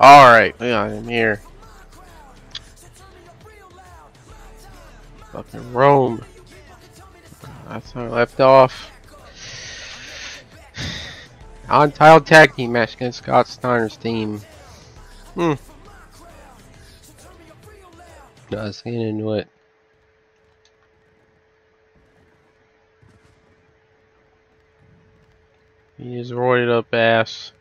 Alright, we got him here. Fucking Rome. That's how I left off. Untitled tag team match against Scott Steiner's team. Hmm. Let's get into it. He's roided up ass.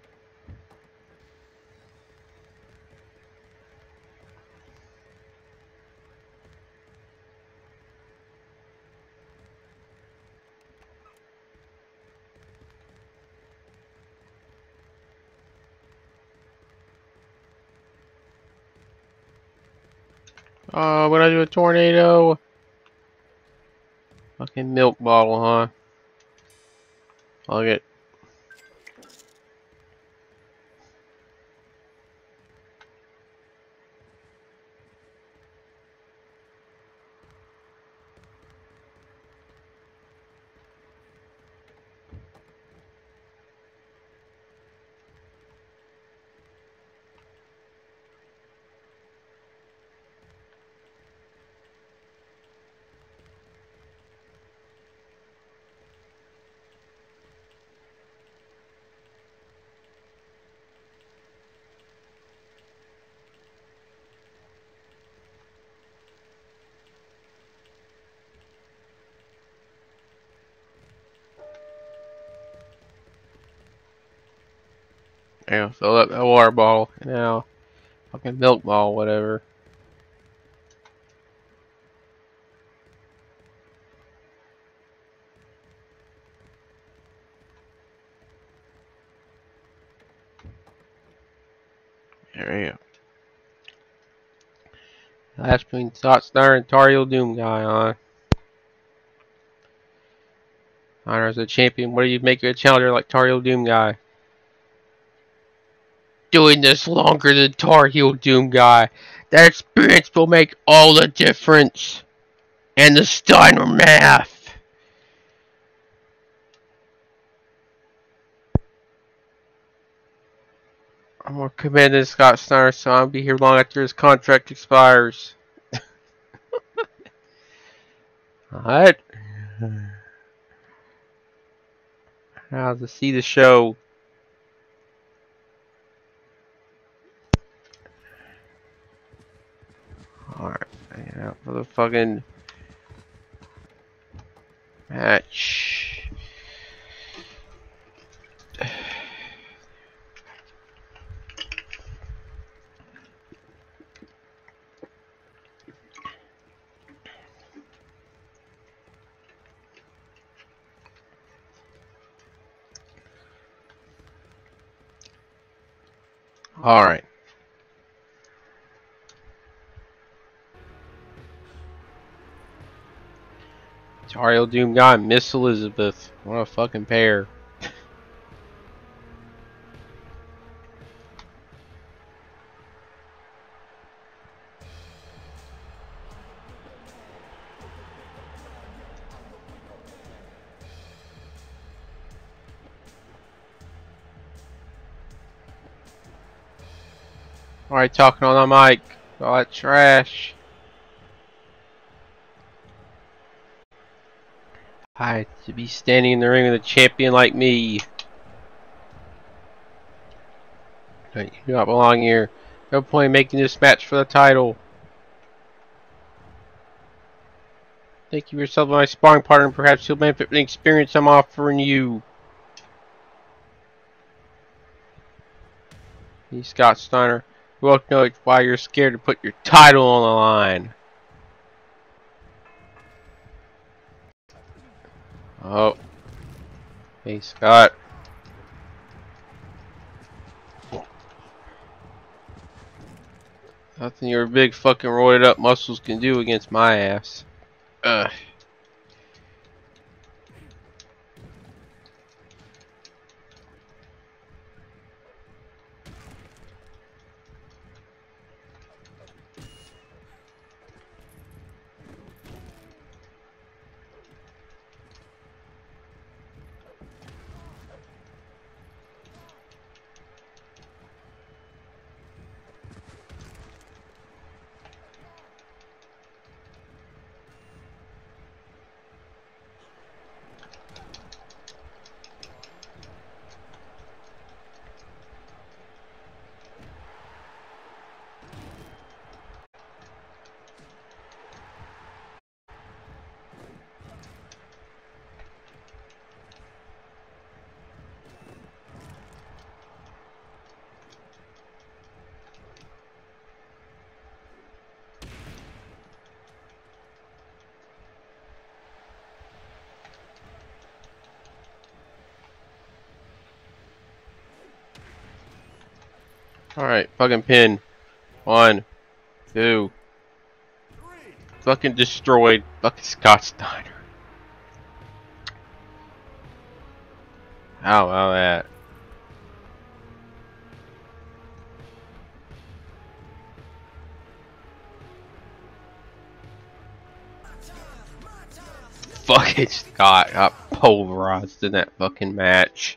A tornado? Fucking milk bottle, huh? I'll get Yeah, fill up that water bottle. Now, fucking milk bottle, whatever. There we go. Last between Scott Steiner and Tar Heel Doom guy on. Honor as a champion, what do you make a challenger like Tar Heel Doom guy? Doing this longer than Tar Heel Doom guy. That experience will make all the difference. And the Steiner math. I'm more committed than Scott Steiner, so I'll be here long after his contract expires. Alright. Now to see the show. Alright, yeah, for the fucking match. Alright. Tar Heel Doom guy, Miss Elizabeth. What a fucking pair. Alright, talking on the mic. All that trash. Hi, to be standing in the ring with a champion like me. You do not belong here. No point in making this match for the title. Thank you yourself my sparring partner, perhaps you'll benefit from the experience I'm offering you. He's Scott Steiner. You won't know why you're scared to put your title on the line. Oh. Hey, Scott. Nothing your big fucking roided up muscles can do against my ass. Ugh. Fucking pin. One, two. Fucking destroyed fucking Scott Steiner. How about that? Fucking Scott got pulverized in that fucking match.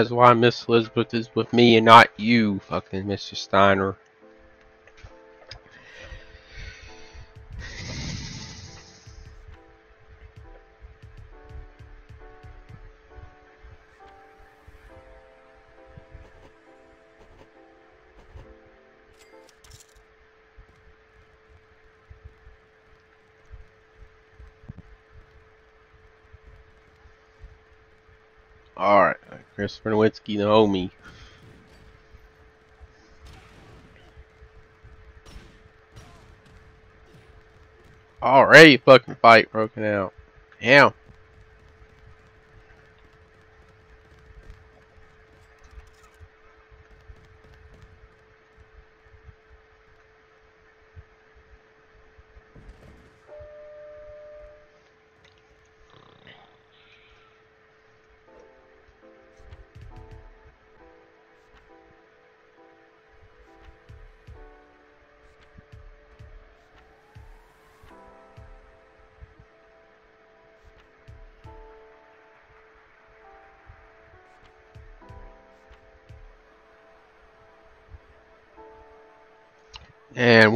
That's why Miss Elizabeth is with me and not you, fucking Mr. Steiner. Christopher Nowinski, Naomi. Already fucking fight broken out. Damn.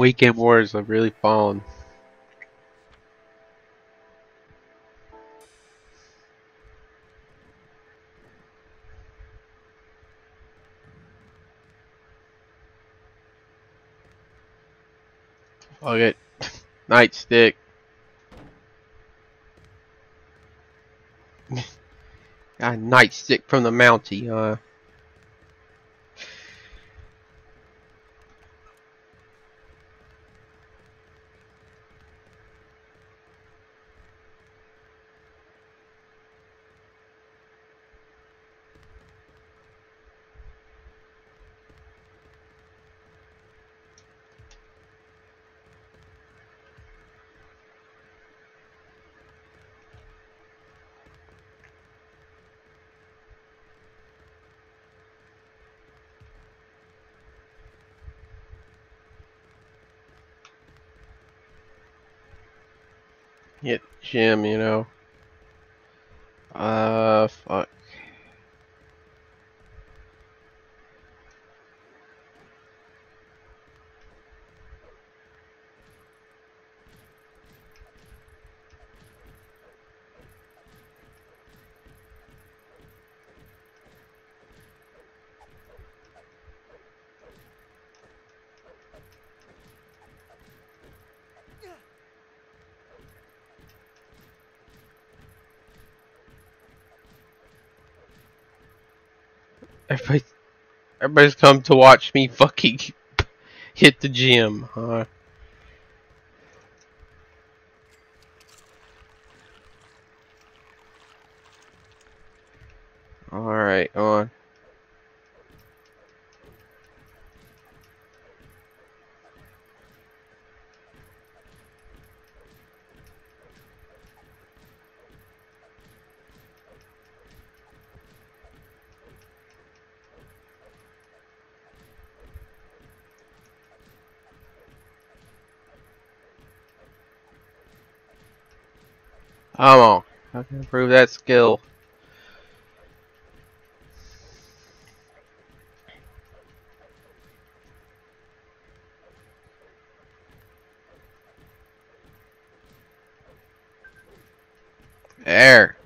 Weekend Wars have really fallen. Fuck it. Nightstick. Got a nightstick from the Mountie, huh? Jim, you know. Uh, fuck. Everybody, everybody's come to watch me fucking hit the gym, huh? Alright, on. Come on. Improve that skill. There.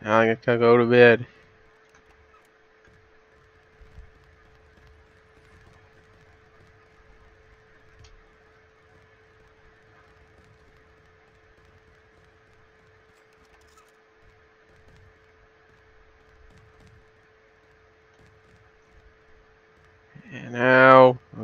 Now I gotta go to bed. And now, let's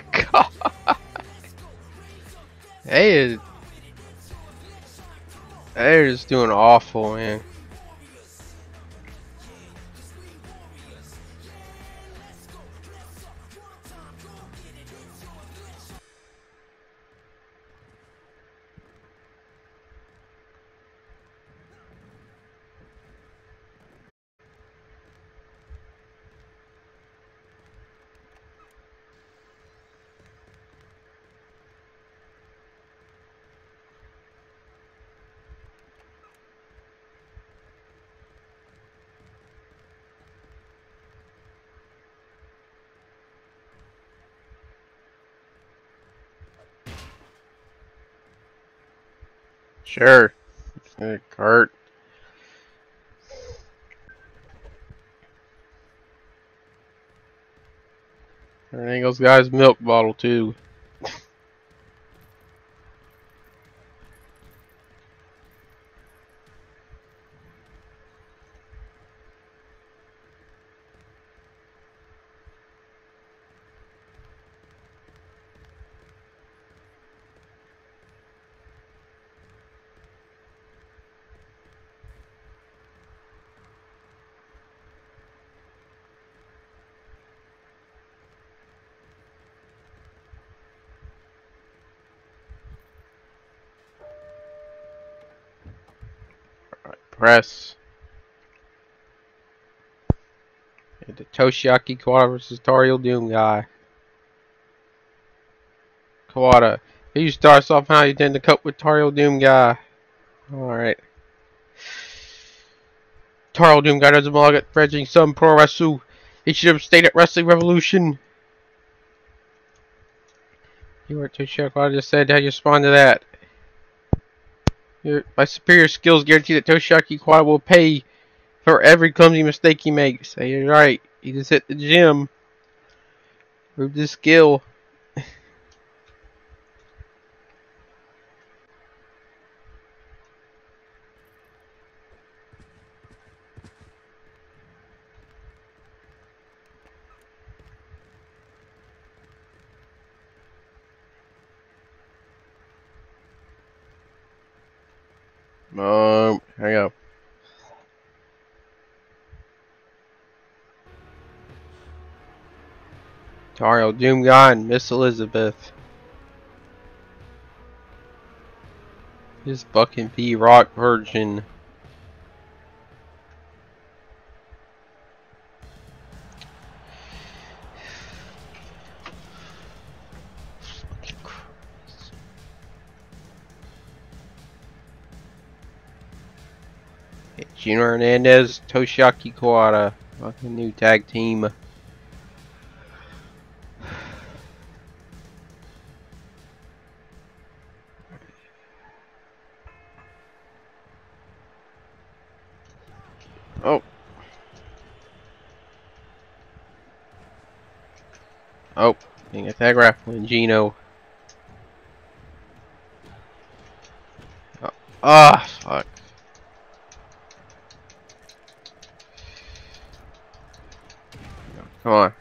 They is they're just doing awful, man. Sure. Hey, Cart. There goes guy's milk bottle too. Press. And the Toshiaki Kawada versus Tar Heel Doom guy. Kawada. He starts off how you tend to cope with Tar Heel Doom guy. Alright. Tar Heel Doom guy doesn't belong at Fredging some pro wrestle. He should have stayed at Wrestling Revolution. You were Toshiaki Kawada just said how you respond to that. Your, my superior skills guarantee that Toshiaki Kawada will pay for every clumsy mistake he makes. Say you're right. He just hit the gym. Proved his skill. Um, hang on. Tar Heel Doom Guy and Miss Elizabeth. This fucking B Rock Virgin. Gino Hernandez, Toshiaki Kawada. Fucking new tag team. Tag raffling Gino. Ah, oh, fuck. Come on.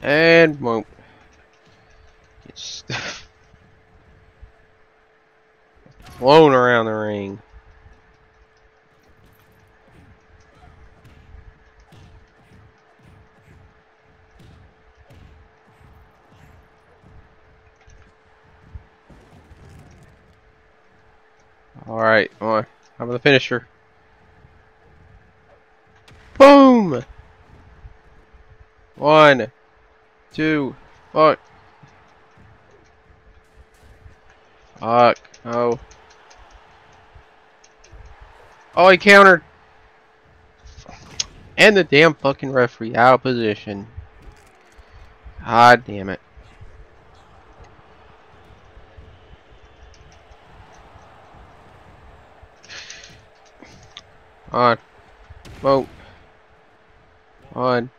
And won't. It's flown around the ring. Alright, on. I'm the finisher. Boom! One, two, fuck. Fuck. Oh. Oh, he countered. And the damn fucking referee out of position. God damn it. On. Whoa. On.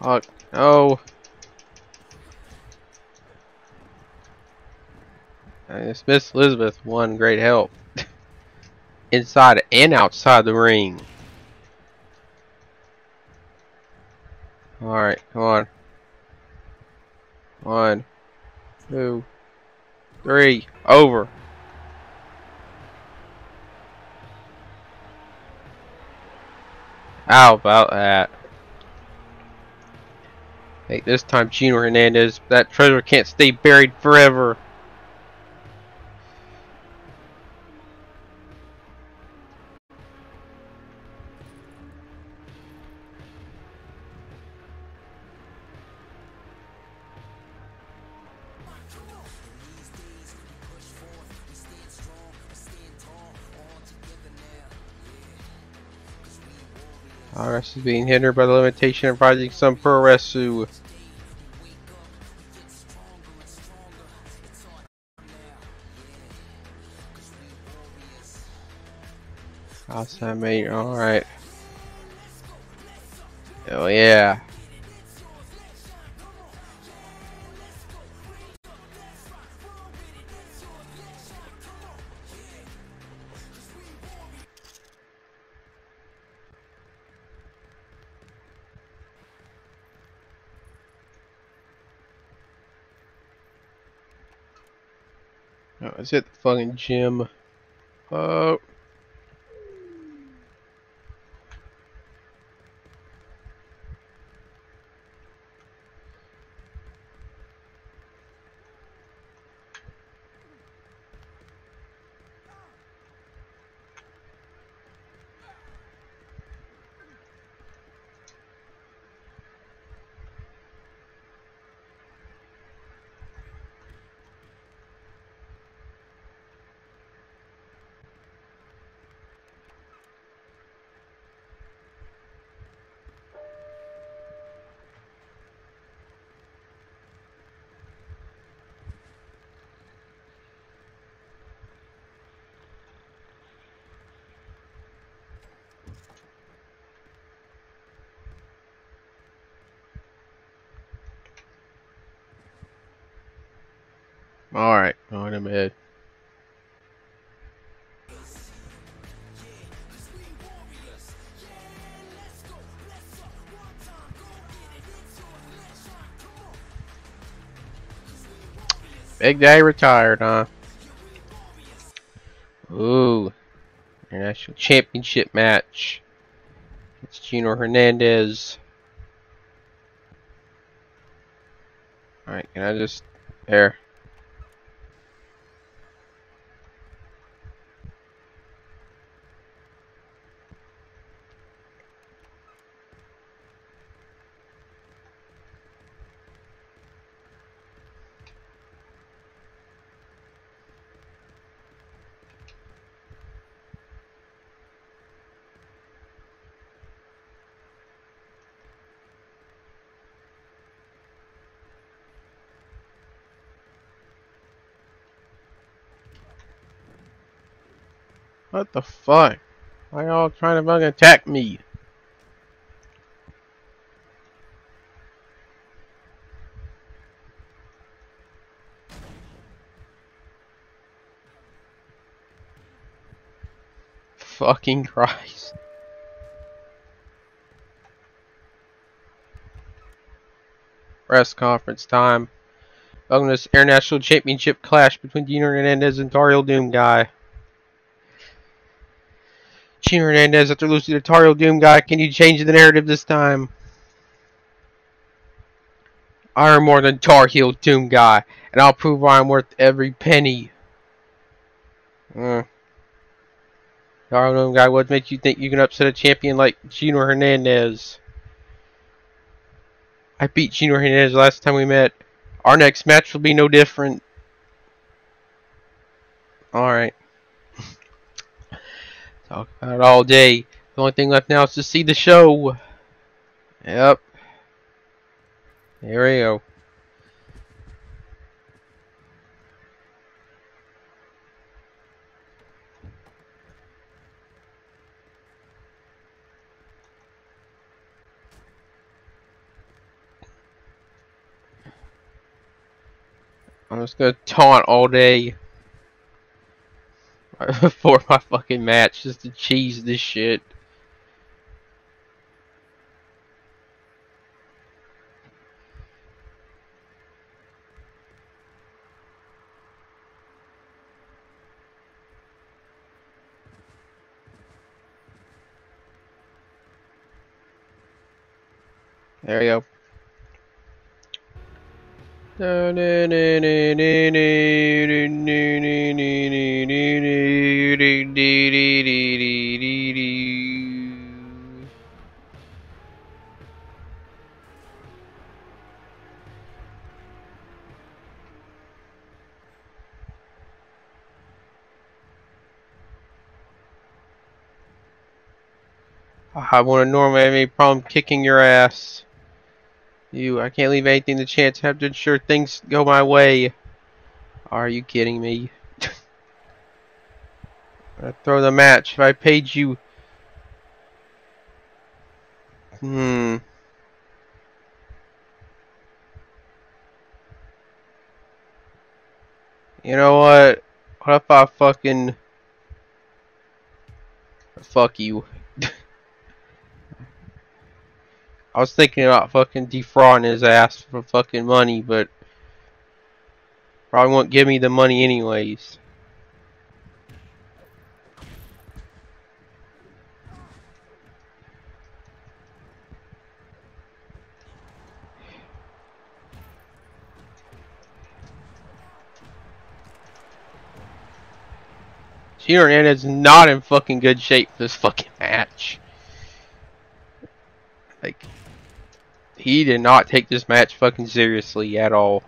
Fuck. No. Miss Elizabeth one great help. Inside and outside the ring. Alright, come on. One, two, three, over. How about that? Hey, this time Gino Hernandez, that treasure can't stay buried forever. Being hindered by the limitation of project some Puroresu. Awesome, mate. Alright. Oh, yeah. Is it the fucking gym? Big Day retired, huh? Ooh. International Championship match. It's Gino Hernandez. Alright, can I just... There. The fuck? Why y'all trying to fucking attack me? Fucking Christ. Press conference time. Welcome to this International Championship clash between Gino Hernandez and Tar Heel Doom Guy. Gino Hernandez after losing to Tar Heel Doom Guy. Can you change the narrative this time? I am more than Tar Heel Doom Guy, and I'll prove I'm worth every penny. Uh. Tar Heel Doom Guy, what makes you think you can upset a champion like Gino Hernandez? I beat Gino Hernandez last time we met. Our next match will be no different. Alright. Talk about it all day. The only thing left now is to see the show. Yep. Here we go. I'm just gonna taunt all day for my fucking match just to cheese this shit. There we go. I want to normally have any problem kicking your ass. You, I can't leave anything to chance. I have to ensure things go my way. Are you kidding me? I throw the match. If I paid you... Hmm... You know what? What if I fucking... Fuck you. I was thinking about fucking defrauding his ass for fucking money, but probably won't give me the money anyways. Hernandez is not in fucking good shape for this fucking match. Like, he did not take this match fucking seriously at all.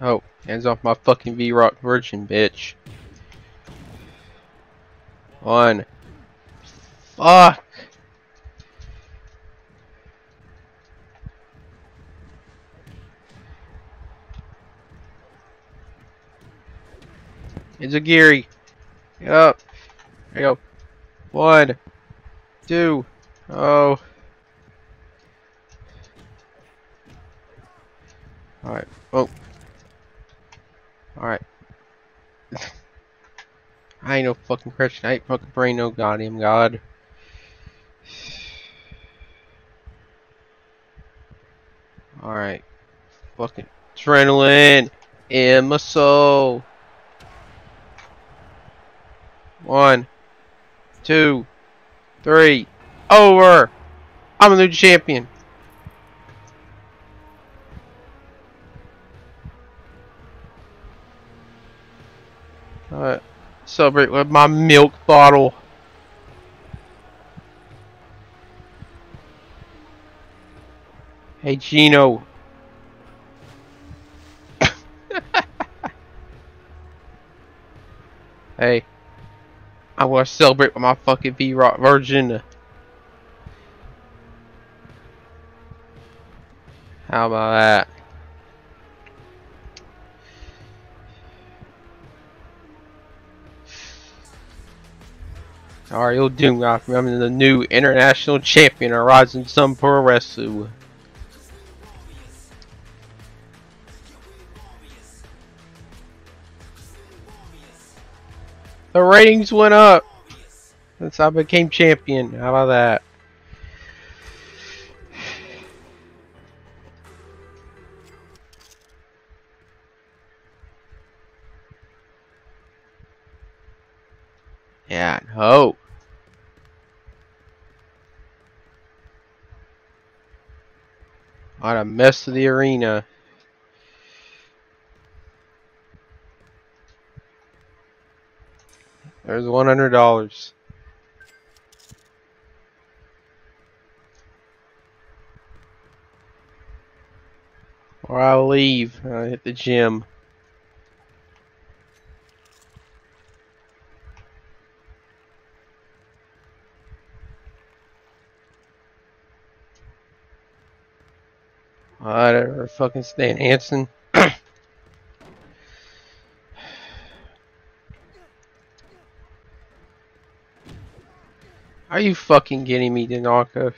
oh, hands off my fucking V-Rock Virgin, bitch. One. Fuck. It's a Geary. Up. There you go. One. Two. Oh. Alright. Oh. Alright. I ain't no fucking Christian. I ain't fucking brain no goddamn god. Alright. Fucking adrenaline in my soul. One, two, three. Over. I'm a new champion. Alright. Celebrate with my milk bottle. Hey Gino. hey. I want to celebrate with my fucking V-Rock Virgin. How about that? Alright, you'll doom I'm the new international champion of Rising Sun Pro Wrestling. The ratings went up since I became champion. How about that? Yeah, hope. What a mess of the arena. There's one hundred dollars. Or I'll leave. I hit the gym. Whatever, fucking Stan Hansen. Are you fucking kidding me, Danaka?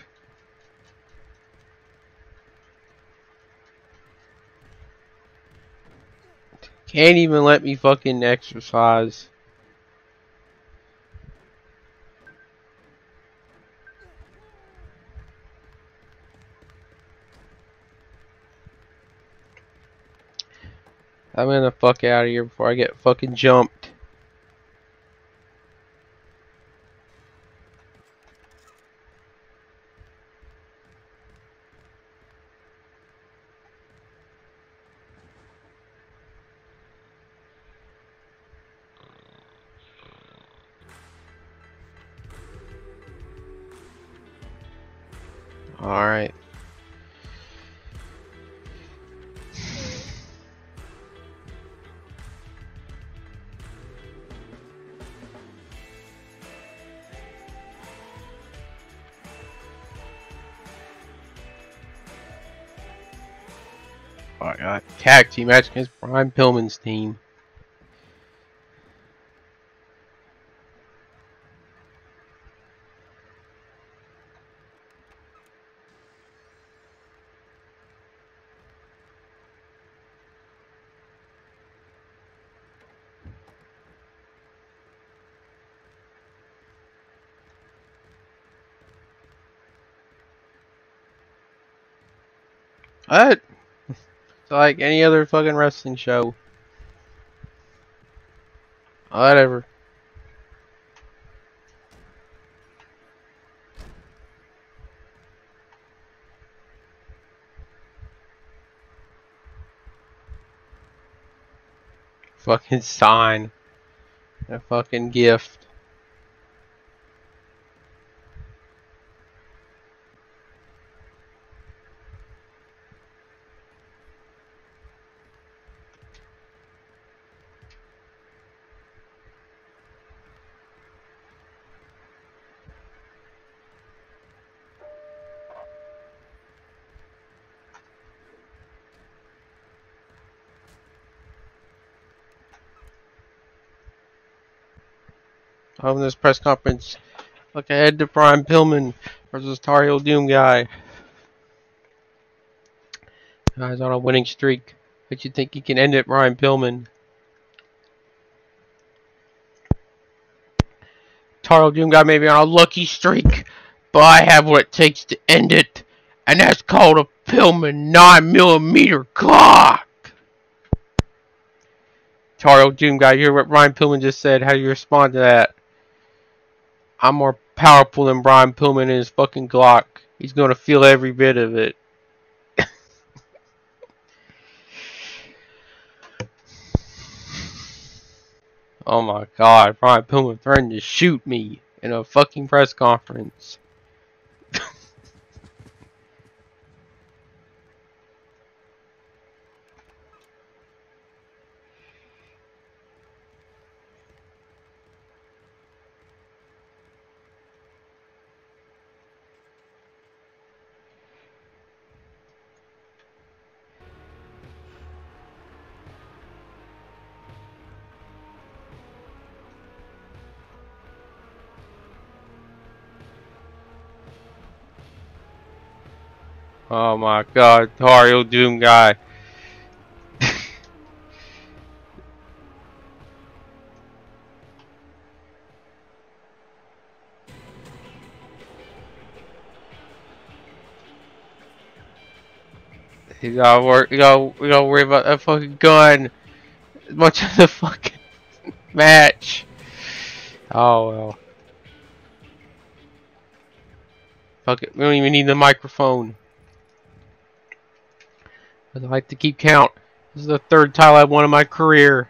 Can't even let me fucking exercise. I'm gonna fuck out of here before I get fucking jumped. Team match against Brian Pillman's team. What? It's like any other fucking wrestling show. Whatever. Fucking sign. A fucking gift. Of this press conference, look ahead to Brian Pillman versus Tar Heel Doom guy. Guy's on a winning streak. But you think he can end it, Brian Pillman? Tar Heel Doom guy may be on a lucky streak, but I have what it takes to end it, and that's called a Pillman 9mm clock. Tar Heel Doom guy, you hear what Brian Pillman just said. How do you respond to that? I'm more powerful than Brian Pillman in his fucking Glock. He's gonna feel every bit of it. oh my god, Brian Pillman threatened to shoot me in a fucking press conference. Oh my god, Tar Heel Doom guy. you gotta work you gotta we gotta worry about that fucking gun as much as the fucking match. Oh well. Fuck it, we don't even need the microphone. I like to keep count. This is the third title I've won in my career.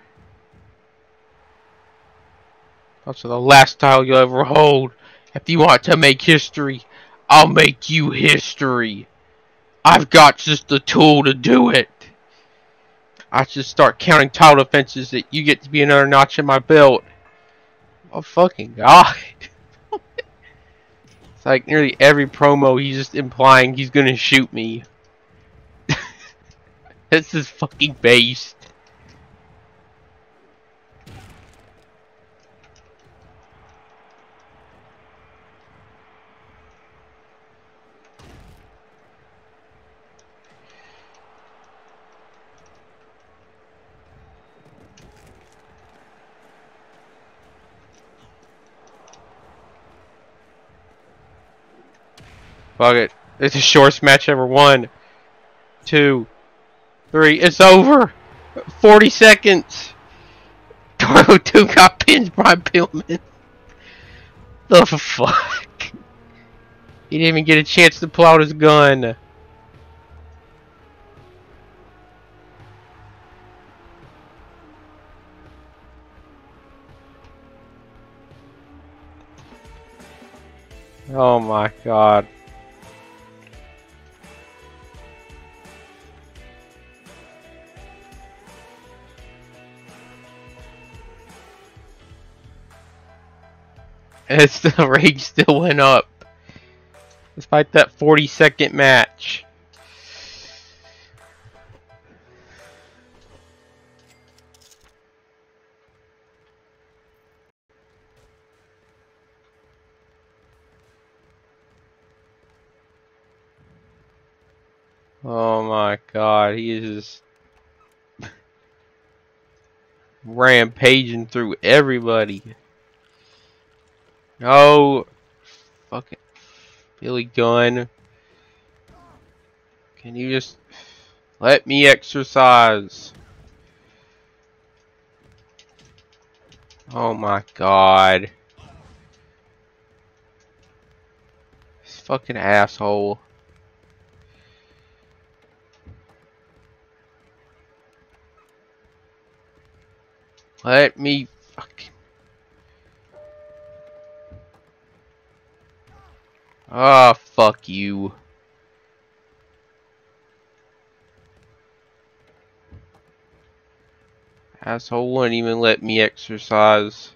Also the last title you'll ever hold. If you want to make history, I'll make you history. I've got just the tool to do it. I should start counting title defenses that you get to be another notch in my belt. Oh fucking god. it's like nearly every promo he's just implying he's gonna shoot me. This is fucking based. Fuck it. It's the shortest match ever won. Two. Three. It's over. 40 seconds. Toro 2 got pinned by Pillman. The fuck? He didn't even get a chance to pull out his gun. Oh my god. It's the rage still went up. Despite that 40 second match. Oh my god, he is just rampaging through everybody. Oh, fucking Billy Gunn. Can you just let me exercise? Oh my god. This fucking asshole. Let me fucking Ah, oh, fuck you. Asshole wouldn't even let me exercise.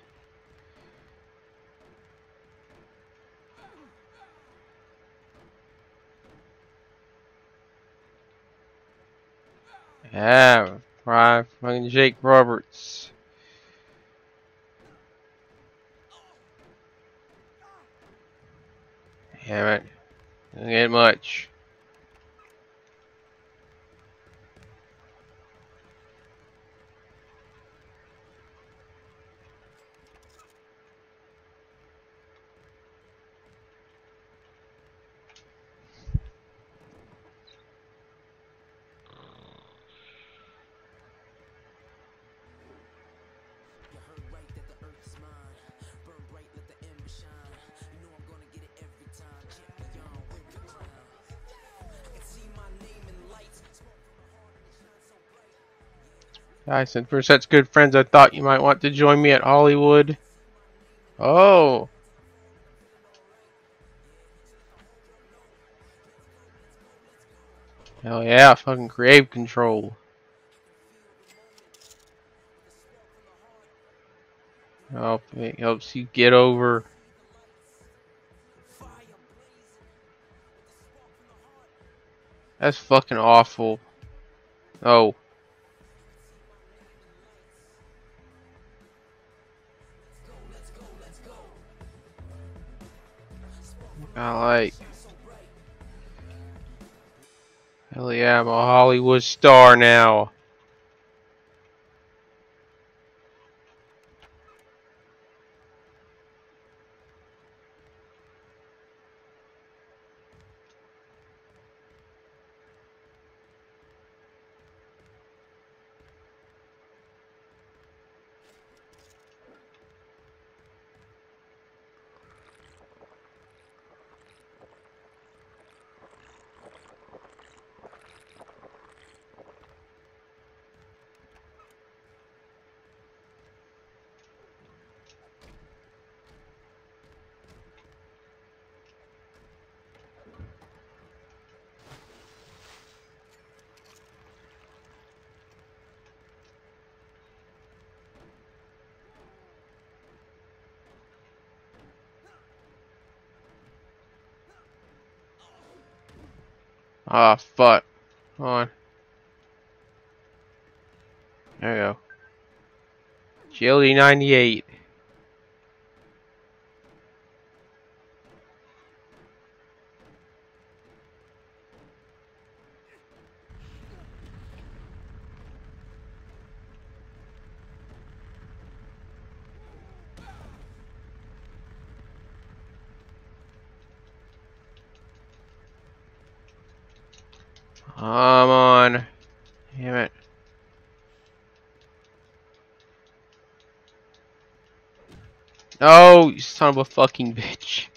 Yeah, right, fucking Jake Roberts. Damn it. Didn't get much. I said, for such good friends, I thought you might want to join me at Hollywood. Oh. Hell yeah, fucking creative control. Oh, it helps you get over. That's fucking awful. Oh. I like. Hell yeah, I'm a Hollywood star now. Ah, fuck. Hold on. There we go. Agility 98. Come on. Damn it. Oh, you son of a fucking bitch.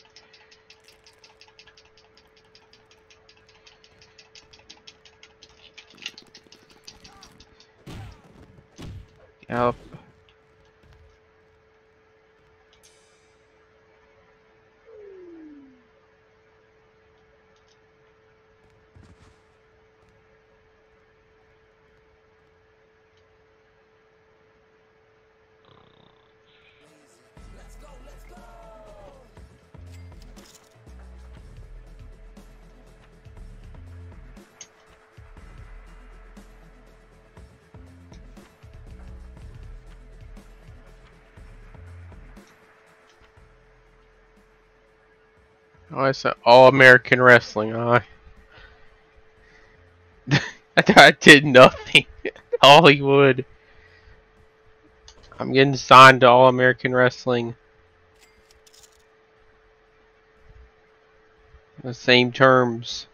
All American wrestling? I I did nothing. Hollywood. I'm getting signed to All American Wrestling. The same terms.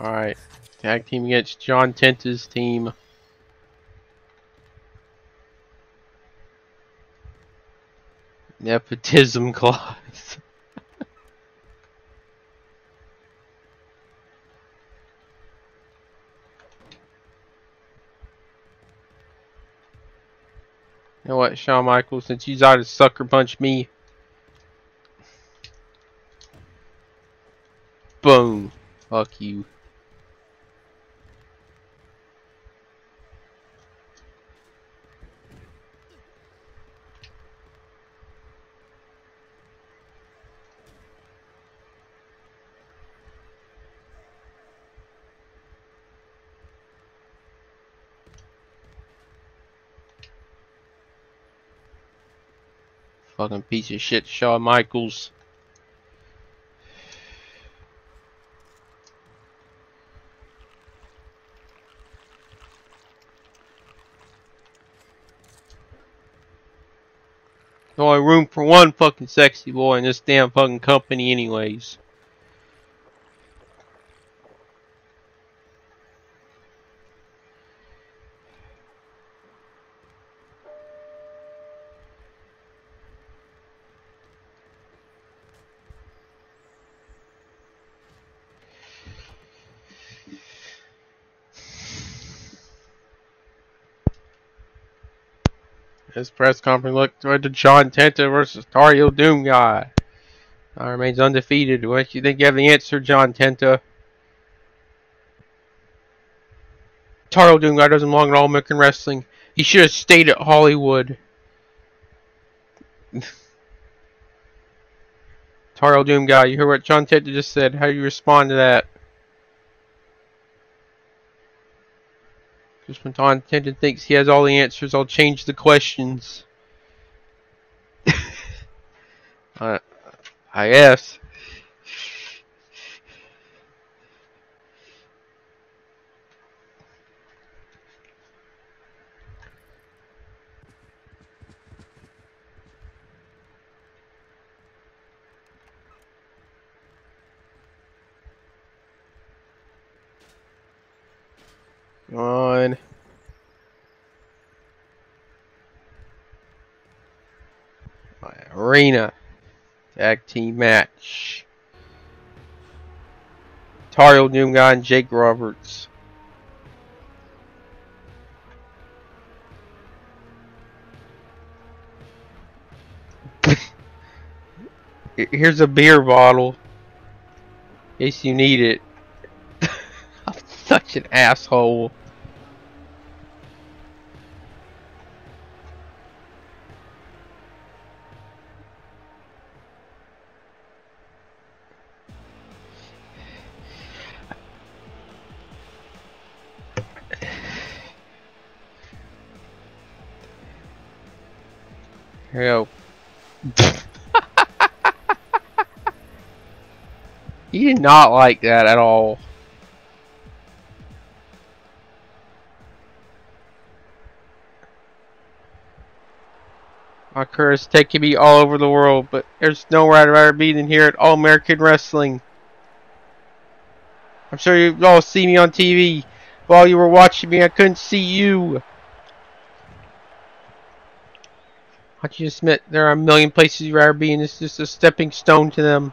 Alright. Tag team against John Tenta's team. Nepotism clause. you know what, Shawn Michaels, since you decided to sucker punch me. Boom. Fuck you. Fucking piece of shit, Shawn Michaels. Only room for one fucking sexy boy in this damn fucking company anyways. His press conference looked toward the John Tenta versus Tar Heel Doom guy. I remains undefeated. What do you think you have the answer, John Tenta? Tar Heel Doom guy doesn't belong in All American Wrestling. He should have stayed at Hollywood. Tar Heel Doom guy, you heard what John Tenta just said. How do you respond to that? Just when John Tenta thinks he has all the answers, I'll change the questions. uh, I guess. On. My arena tag team match. Tar Heel Doom and Jake Roberts. Here's a beer bottle. In case you need it such an asshole. Yo. you did not like that at all. My career is taking me all over the world, but there's nowhere I'd rather be than here at All American Wrestling. I'm sure you all see me on TV. While you were watching me, I couldn't see you. Don't you just admit there are a million places you'd rather be, and it's just a stepping stone to them.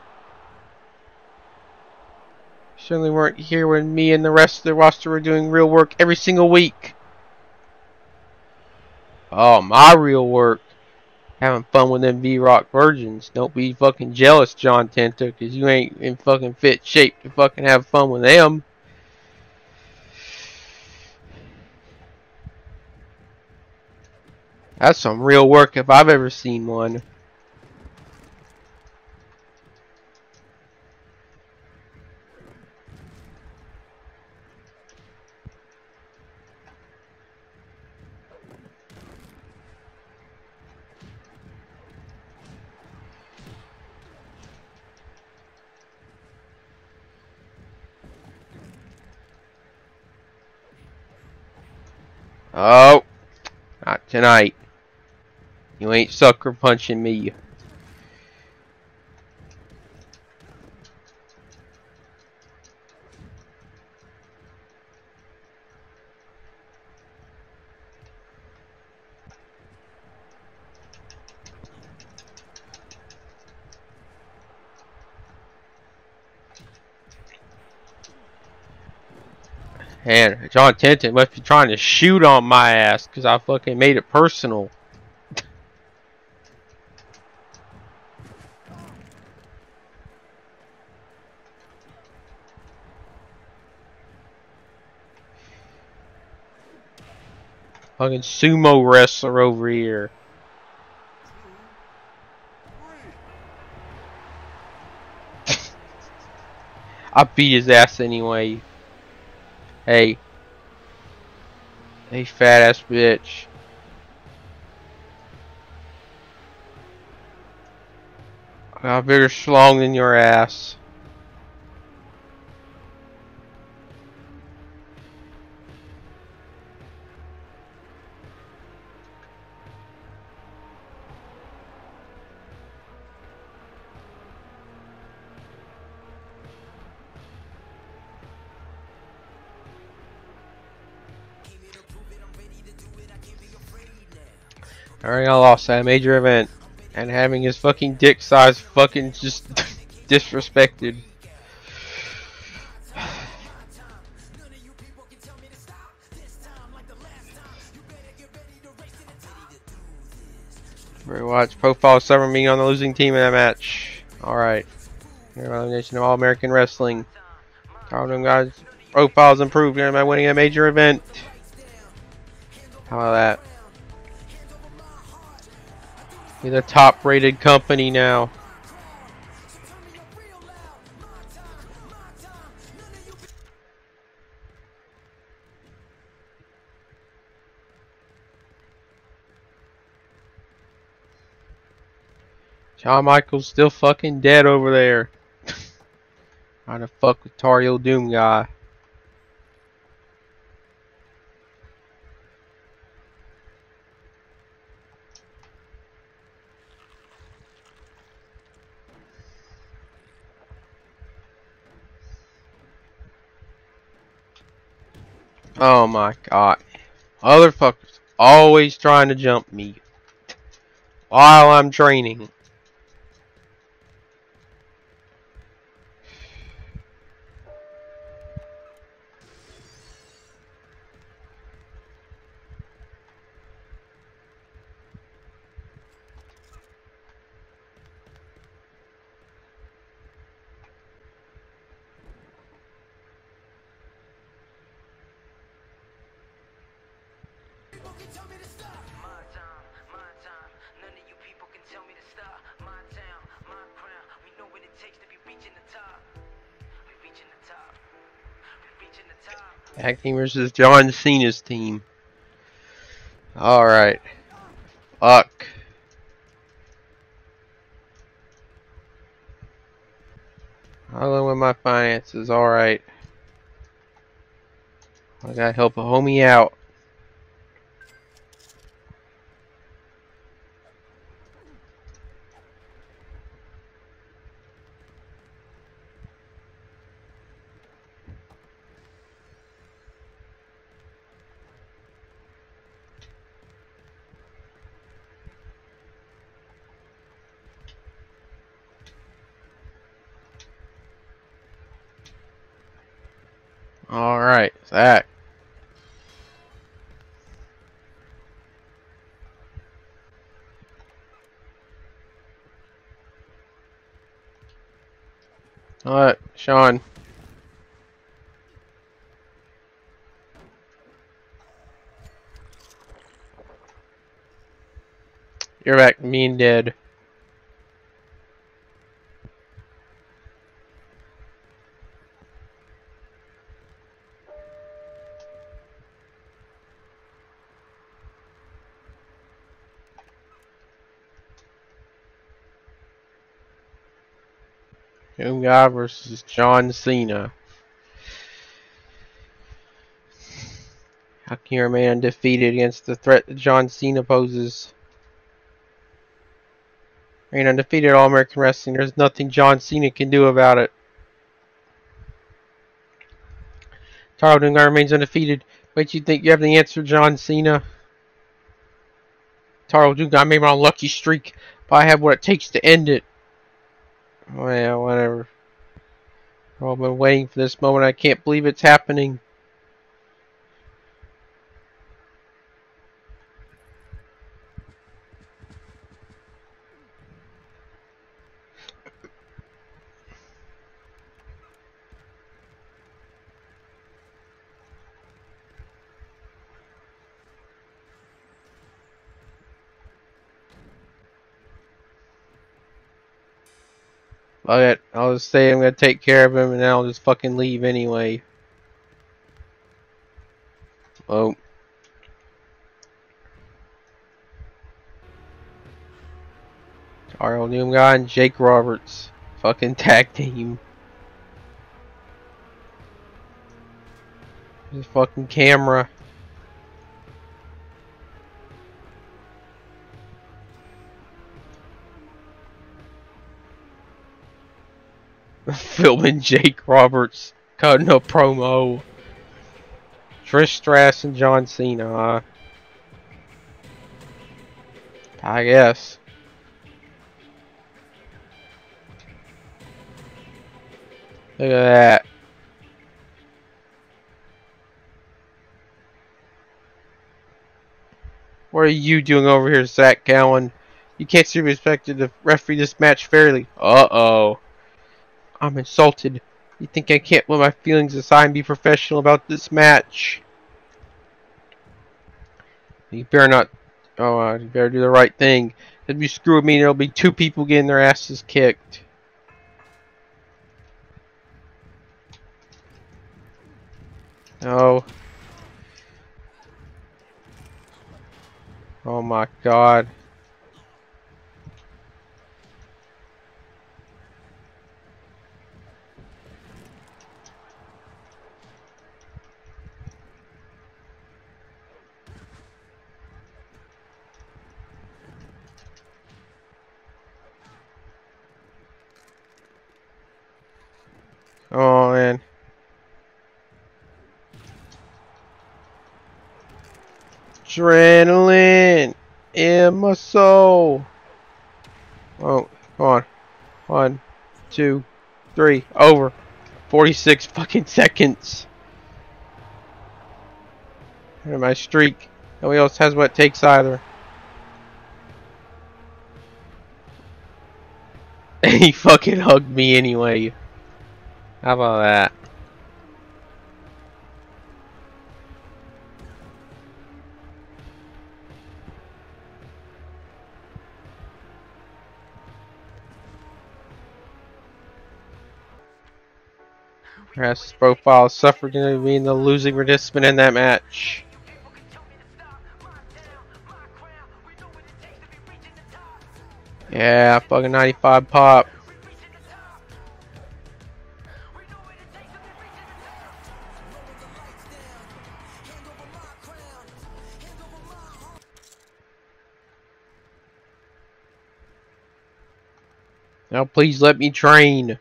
Certainly weren't here when me and the rest of the roster were doing real work every single week. Oh, my real work having fun with them V-Rock virgins. Don't be fucking jealous, John Tenta, because you ain't in fucking fit shape to fucking have fun with them. That's some real work if I've ever seen one. Oh, not tonight. You ain't sucker punching me. And John Tenta must be trying to shoot on my ass because I fucking made it personal. fucking sumo wrestler over here. I beat his ass anyway. Hey. Hey, fat ass bitch. I got a bigger schlong than your ass. I lost a major event. And having his fucking dick size fucking just disrespected. Very watch profile summon me on the losing team in that match. Alright. Elimination of All American Wrestling. Carlton guys profiles improved by winning a major event. How about that? Be the top rated company now. Shawn Michaels still fucking dead over there. Trying to fuck with Tar Heel Doom guy. Oh my god. Motherfuckers always trying to jump me while I'm training. Tag team versus John Cena's team. Alright. Fuck. Holla with my finances, alright. I gotta help a homie out. Zach. Alright, Sean. You're back mean dead. Guy versus John Cena. How can you remain undefeated against the threat that John Cena poses? Remain undefeated All American Wrestling. There's nothing John Cena can do about it. Taro Dungar remains undefeated. Wait, you think you have the answer, John Cena? Taro Dungar made my lucky streak, but I have what it takes to end it. Oh yeah, whatever. I've been waiting for this moment. I can't believe it's happening. I'll just say I'm gonna take care of him and then I'll just fucking leave anyway. Oh. Our new guy and Jake Roberts. Fucking tag team. His fucking camera. filming Jake Roberts cutting a promo. Trish Stratus and John Cena, I guess. Look at that. What are you doing over here, Zach Gowen? You can't seem to referee this match fairly. Uh-oh. I'm insulted. You think I can't let my feelings aside and be professional about this match? You better not. Oh, uh, you better do the right thing. If you screw with me, there'll be two people getting their asses kicked. Oh. Oh my god. Oh man. Adrenaline in my soul. Oh, come on. One, two, three, over. 46 fucking seconds. And my streak. Nobody else has what it takes either. he fucking hugged me anyway. How about äh, that? Rest profile suffered to be the losing participant in that match. Yeah, fucking 95 pop. Now please let me train.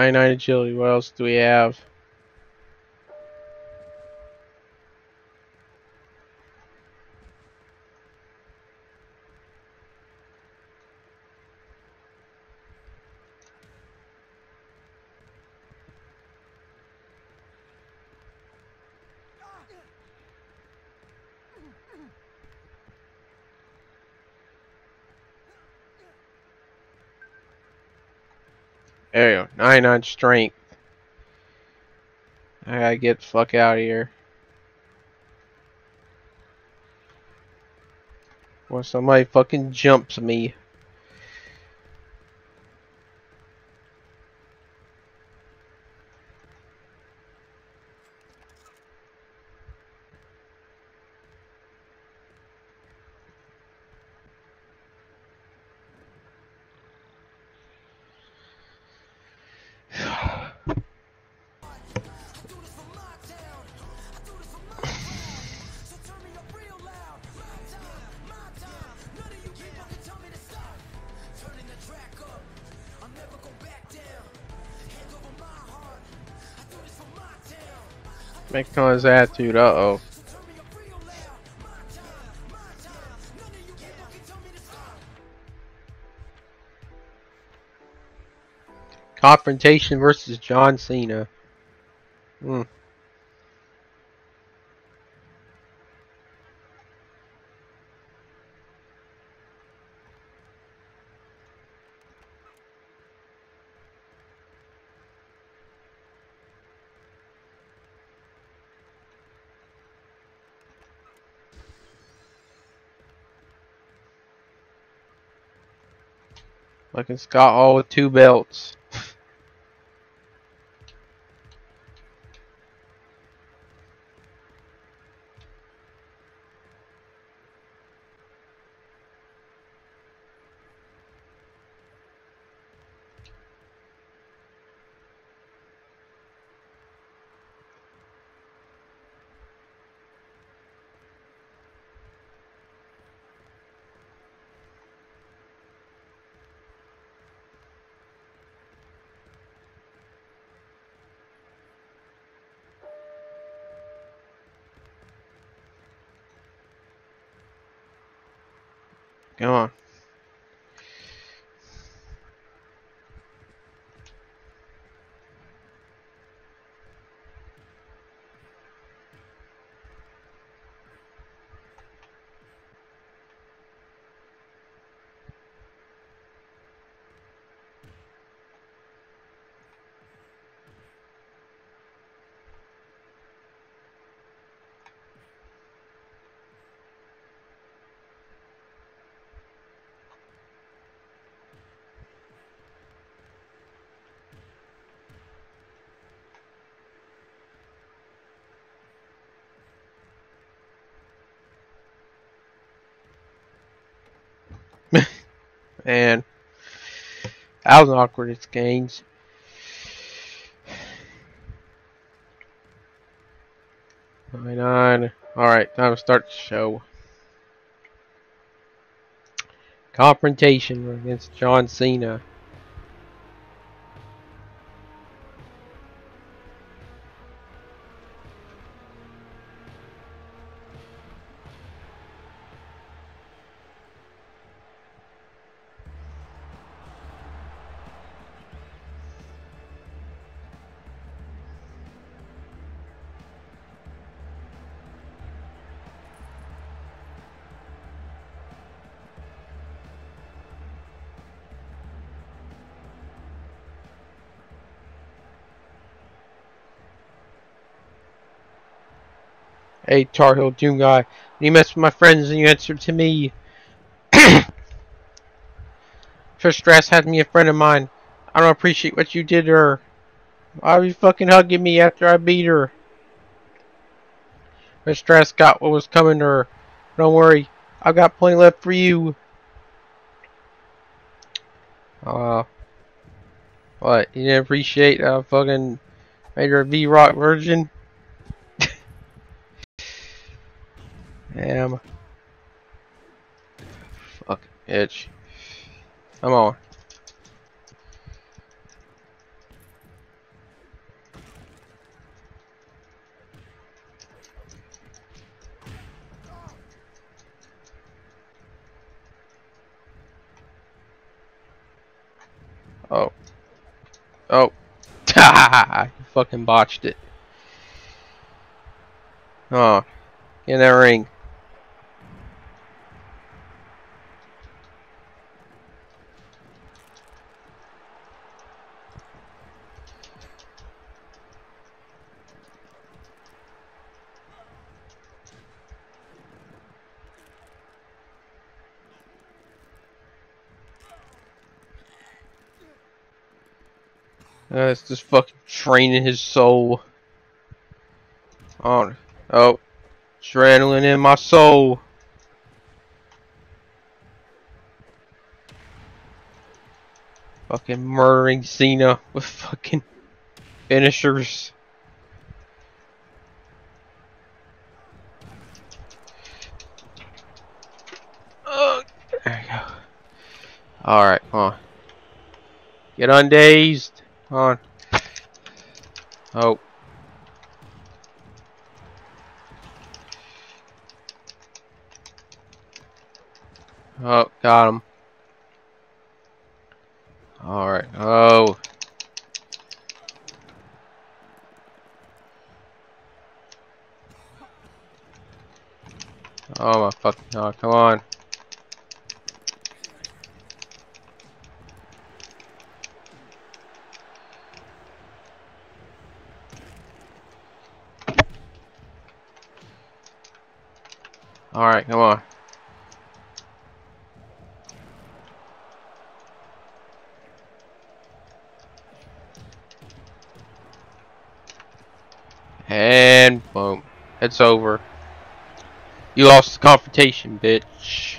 There you go, 99 agility. What else do we have? Go. 99 strength. I gotta get fuck out of here. Or somebody fucking jumps me. His attitude, uh oh. Confrontation versus John Cena. Hmm. Fucking Scott Hall with two belts. Come on. And that was an awkward exchange. Nine nine. Alright, time to start the show. Confrontation against John Cena. Hey, Tar Heel Doom guy, you mess with my friends and you answer to me. Trish had me a friend of mine. I don't appreciate what you did to her. Why are you fucking hugging me after I beat her? Trish got what was coming to her. Don't worry, I've got plenty left for you. Uh, what? You didn't appreciate uh fucking made her a V-Rock virgin? Damn. Fuck itch. Come on. Oh. Oh. you fucking botched it. Oh. In that ring. Uh, it's just fucking training his soul. Oh, oh, adrenaline in my soul. Fucking murdering Cena with fucking finishers. Oh, there you go. Alright, come on. Get undazed. Come on. Oh. Oh, got him. Alright. Oh. Oh my fucking god, come on. Alright, come on. And boom. It's over. You lost the confrontation, bitch.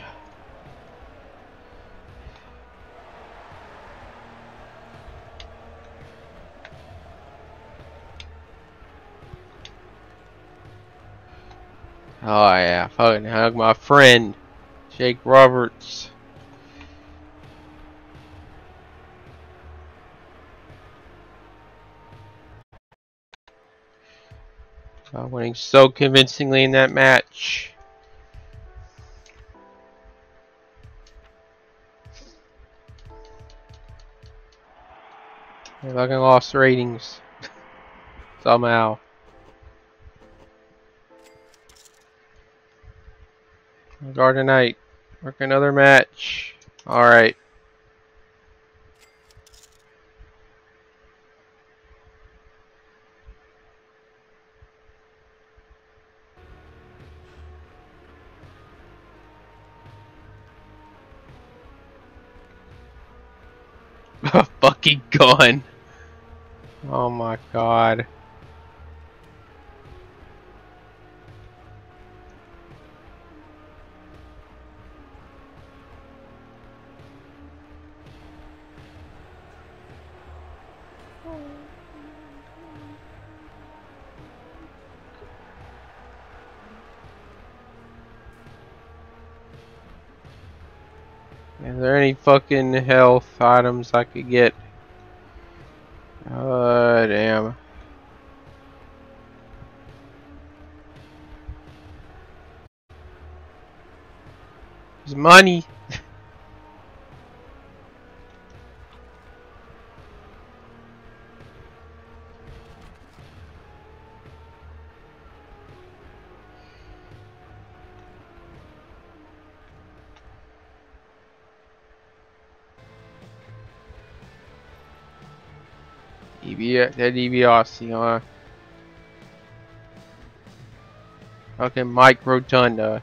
Oh yeah, fucking hug my friend, Jake Roberts. Uh, winning so convincingly in that match. They fucking lost ratings. Somehow. Garden Knight. Work another match. Alright. fucking gun. Oh my god. Any fucking health items I could get? Oh, damn. There's money. Är DiBiase, huh? Okay, Mike Rotunda.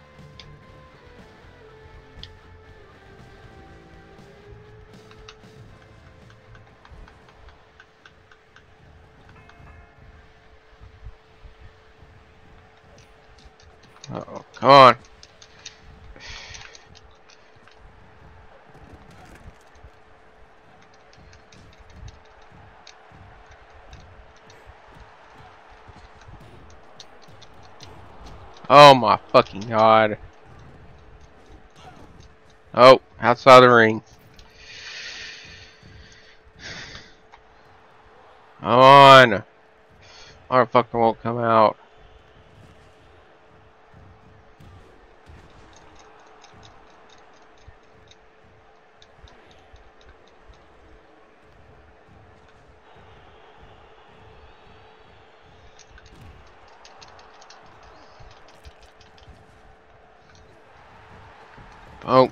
Fucking god. Oh, outside the ring. Come on. Motherfucker won't come out. Oh.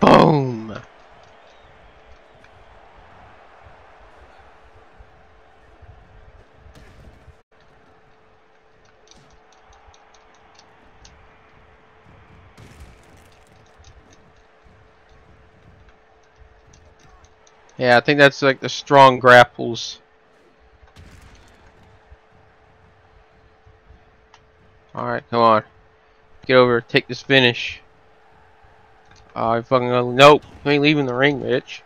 Boom. Yeah, I think that's like the strong grapples. Alright, come on. Get over, take this finish. I fucking nope. You ain't leaving the ring, bitch.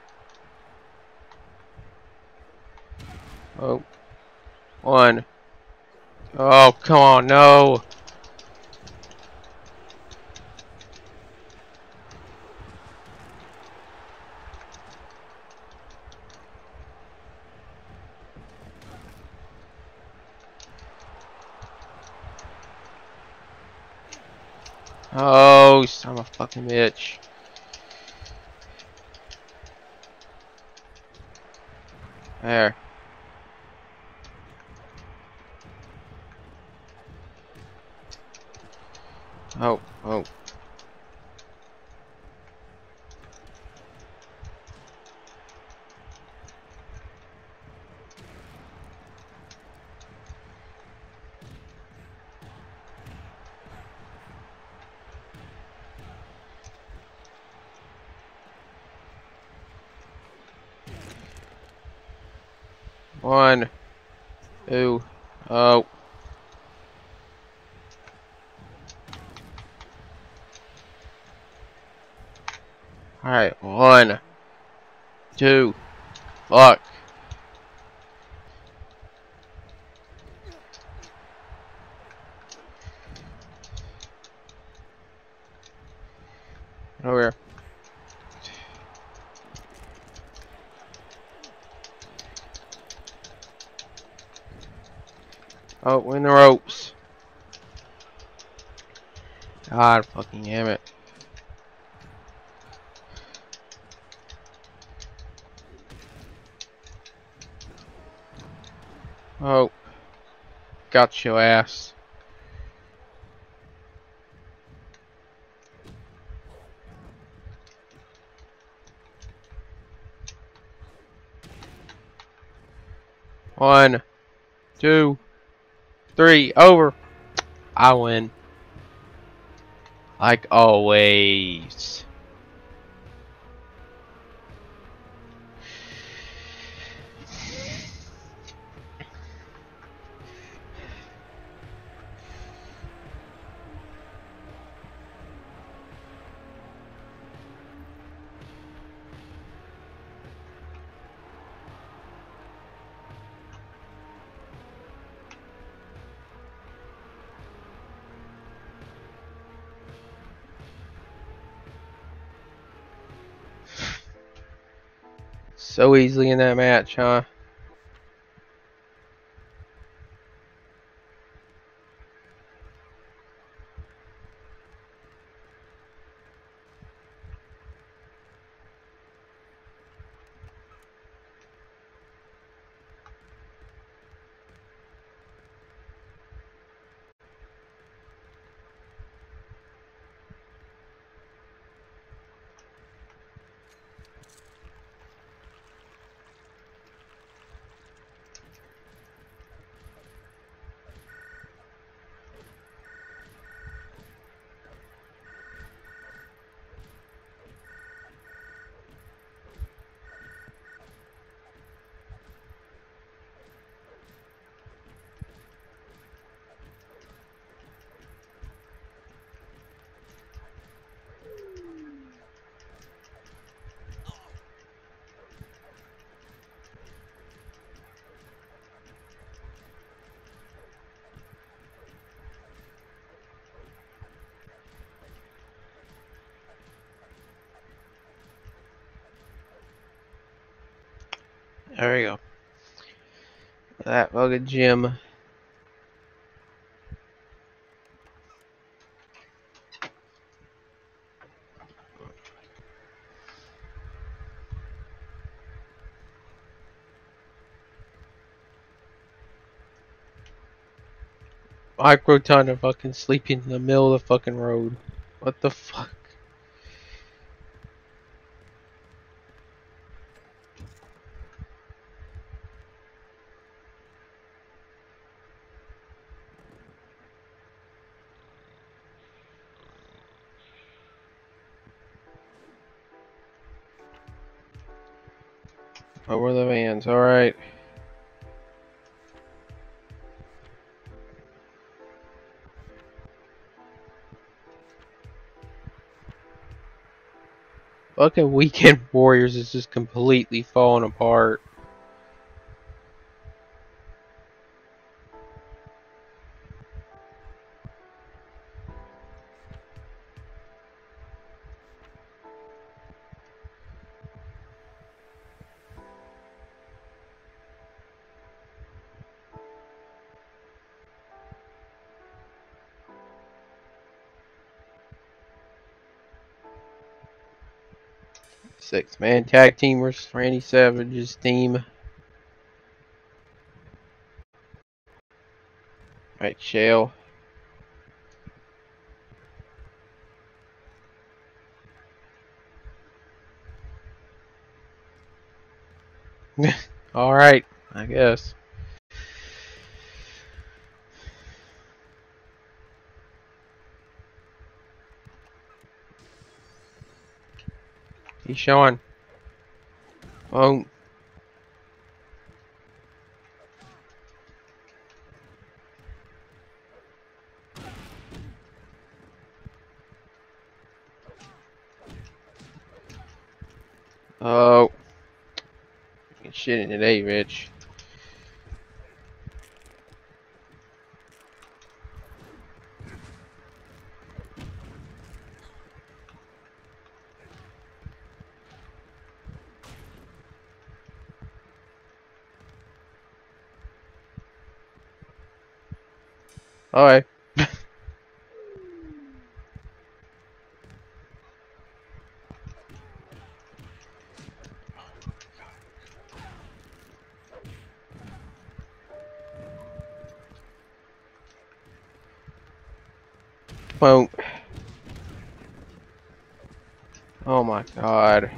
Oh. One. Oh, come on, no. Son of a fucking bitch. There. Oh, oh. One, two, oh. Alright, one, two, fuck. Over here. Oh, in the ropes. God fucking damn it. Oh. Got your ass. One, two, three, over. I win. Like oh, always. Easily in that match, huh? There we go. That fucking gym. Microton are fucking sleeping in the middle of the fucking road. What the fuck? Fucking Weekend Warriors is just completely falling apart. Six man tag team Randy Savage's team. Right, Shale. Alright, I guess. He's showing. Oh. Oh. Shit in today, Rich. Alright. Well, oh my god.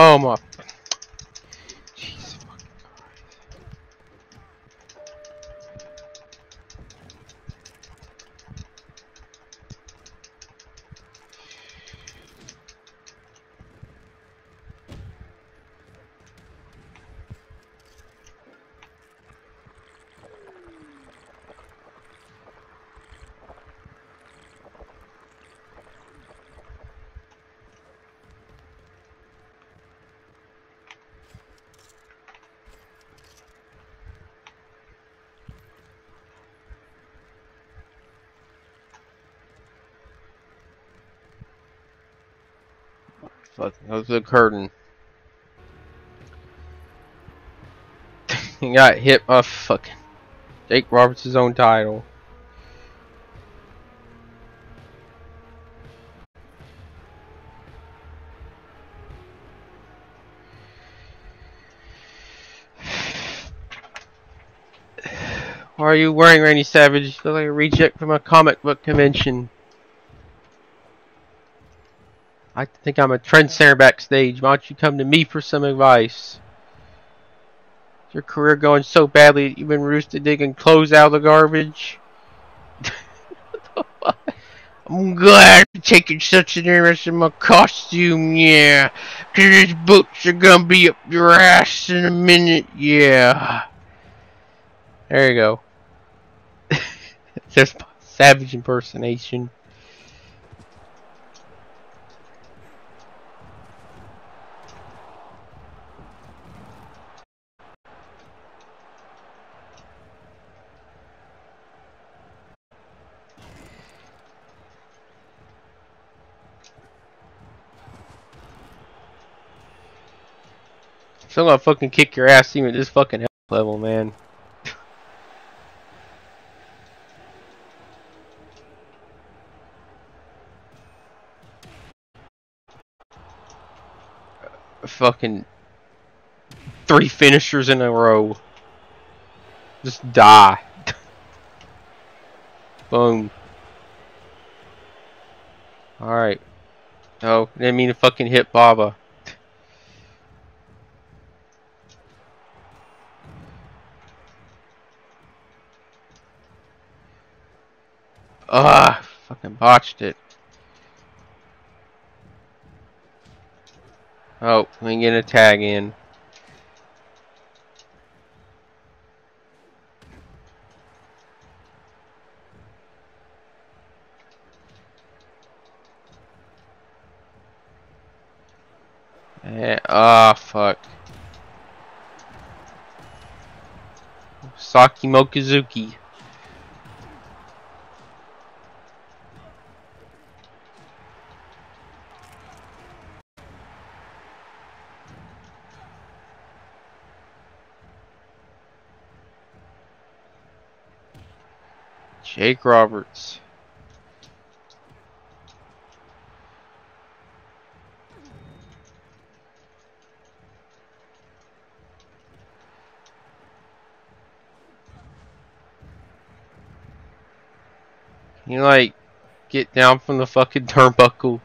Oh my. Was the curtain. he got hit by fucking Jake Roberts' own title. Why are you wearing Randy Savage? You look like a reject from a comic book convention. I think I'm a trendsetter backstage. Why don't you come to me for some advice? Your career going so badly that you've been reduced to digging clothes out of the garbage. I'm glad you're taking such an interest in my costume, yeah. Cause these boots are gonna be up your ass in a minute, yeah. There you go. There's savage impersonation. So I'm gonna fucking kick your ass even at this fucking health level, man. fucking three finishers in a row. Just die. Boom. Alright. Oh, didn't mean to fucking hit Baba. Ah, fucking botched it. Oh, we can get a tag in. Eh, ah, oh, fuck. Saki Mochizuki. Jake Roberts. Can you like get down from the fucking turnbuckle?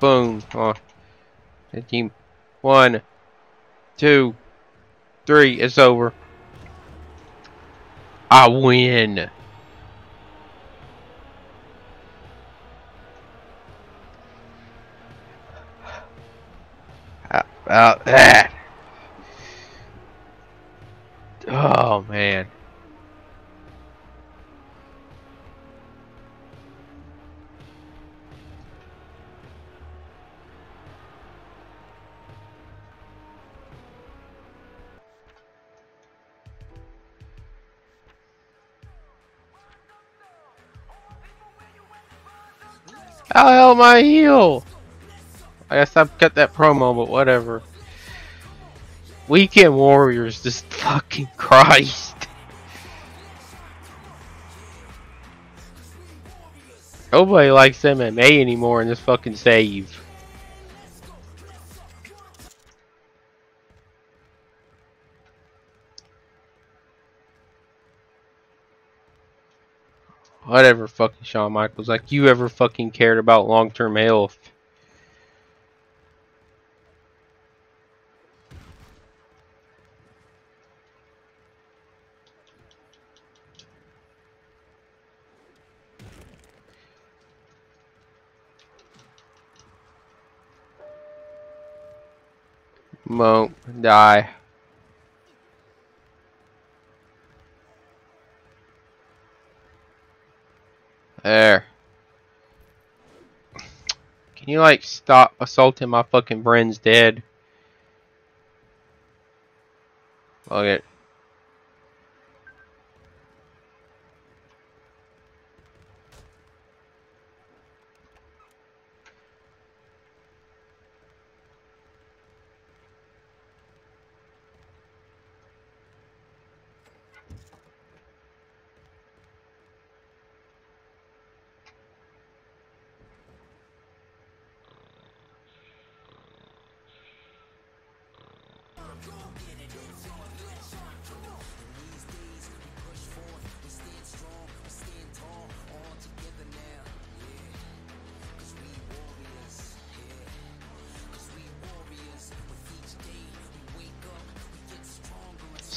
Boom. Oh. Team. One, two, three. It's over. I win. About uh, that? Uh, oh man. How heel! I? Guess I've cut that promo, but whatever. Weekend Warriors, just fucking Christ. Nobody likes MMA anymore in this fucking save. Whatever, fucking Shawn Michaels. Like you ever fucking cared about long-term health. Won't die. There. Can you like stop assaulting my fucking friend's dead? Look at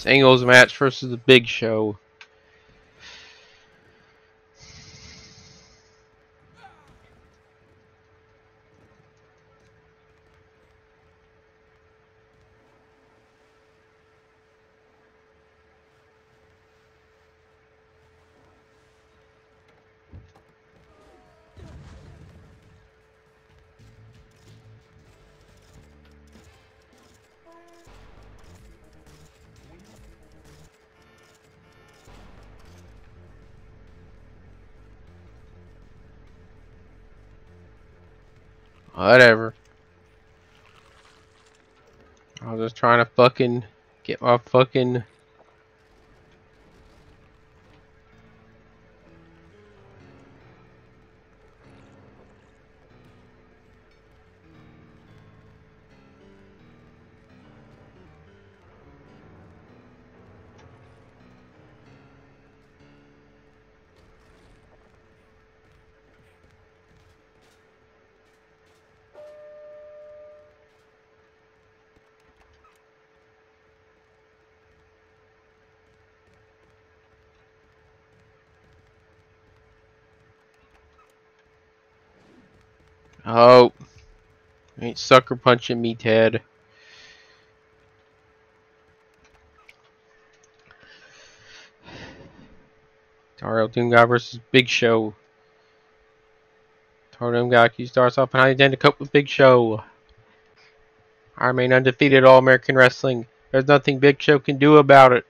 Singles match versus the Big Show. Trying to fucking get my fucking Oh. Ain't sucker punching me, Ted. Taro Doom Guy versus Big Show. Taro Doom Guy Q starts off and intend to cope with Big Show. I remain undefeated All American Wrestling. There's nothing Big Show can do about it.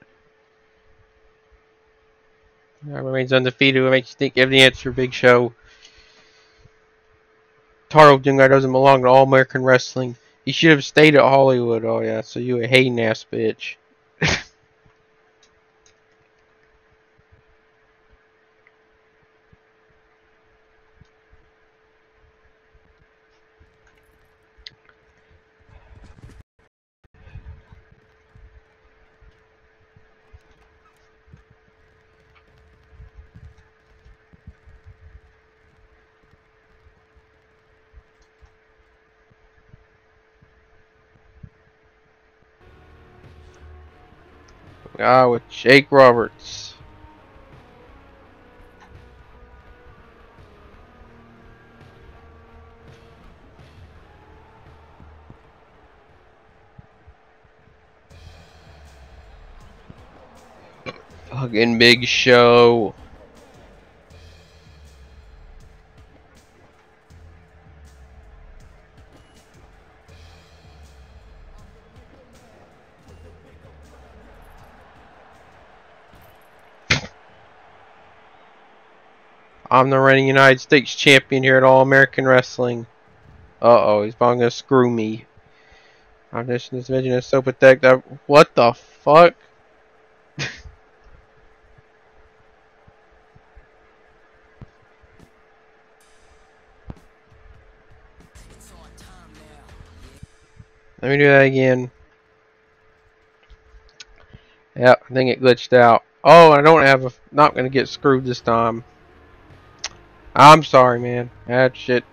I remains undefeated. What makes you think you have the answer, Big Show? Taro Guy doesn't belong to All American Wrestling. He should have stayed at Hollywood. Oh yeah, so you a hating ass bitch. Ah, with Jake Roberts. Fucking big show. I'm the reigning United States champion here at All American Wrestling. Uh oh, he's probably gonna screw me. I'm just this vision is so pathetic that what the fuck? Let me do that again. Yep, I think it glitched out. Oh, I don't have a, not gonna get screwed this time. I'm sorry, man. That shit.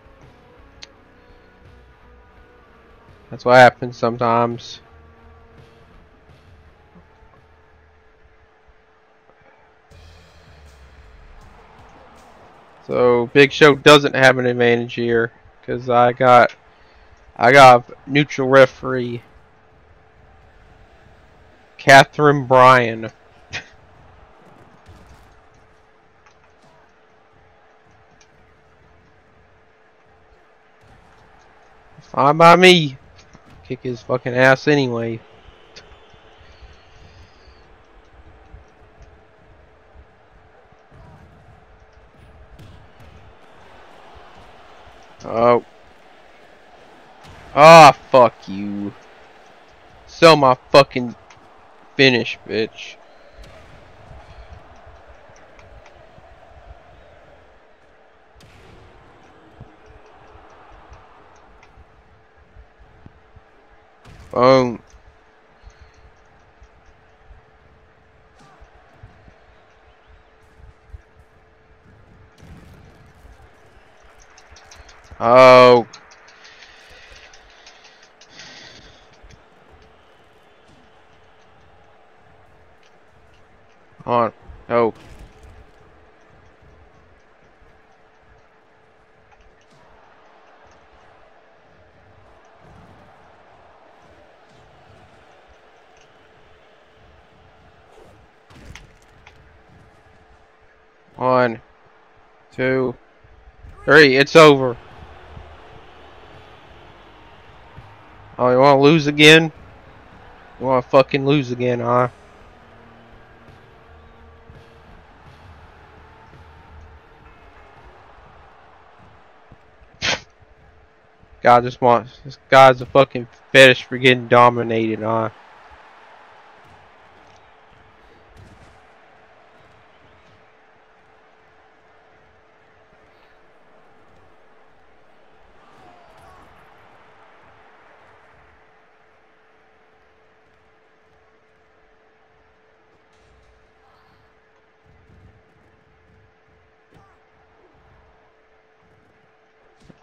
That's what happens sometimes. So Big Show doesn't have an advantage here because I got I got neutral referee Catherine Bryan. Fine by me. Kick his fucking ass anyway. Oh. Ah, oh, fuck you. Sell my fucking finish, bitch. Um. Oh. Oh, on. No. Two, three. It's over. Oh, you want to lose again? You want to fucking lose again, huh? God just wants this guy's a fucking fetish for getting dominated, huh?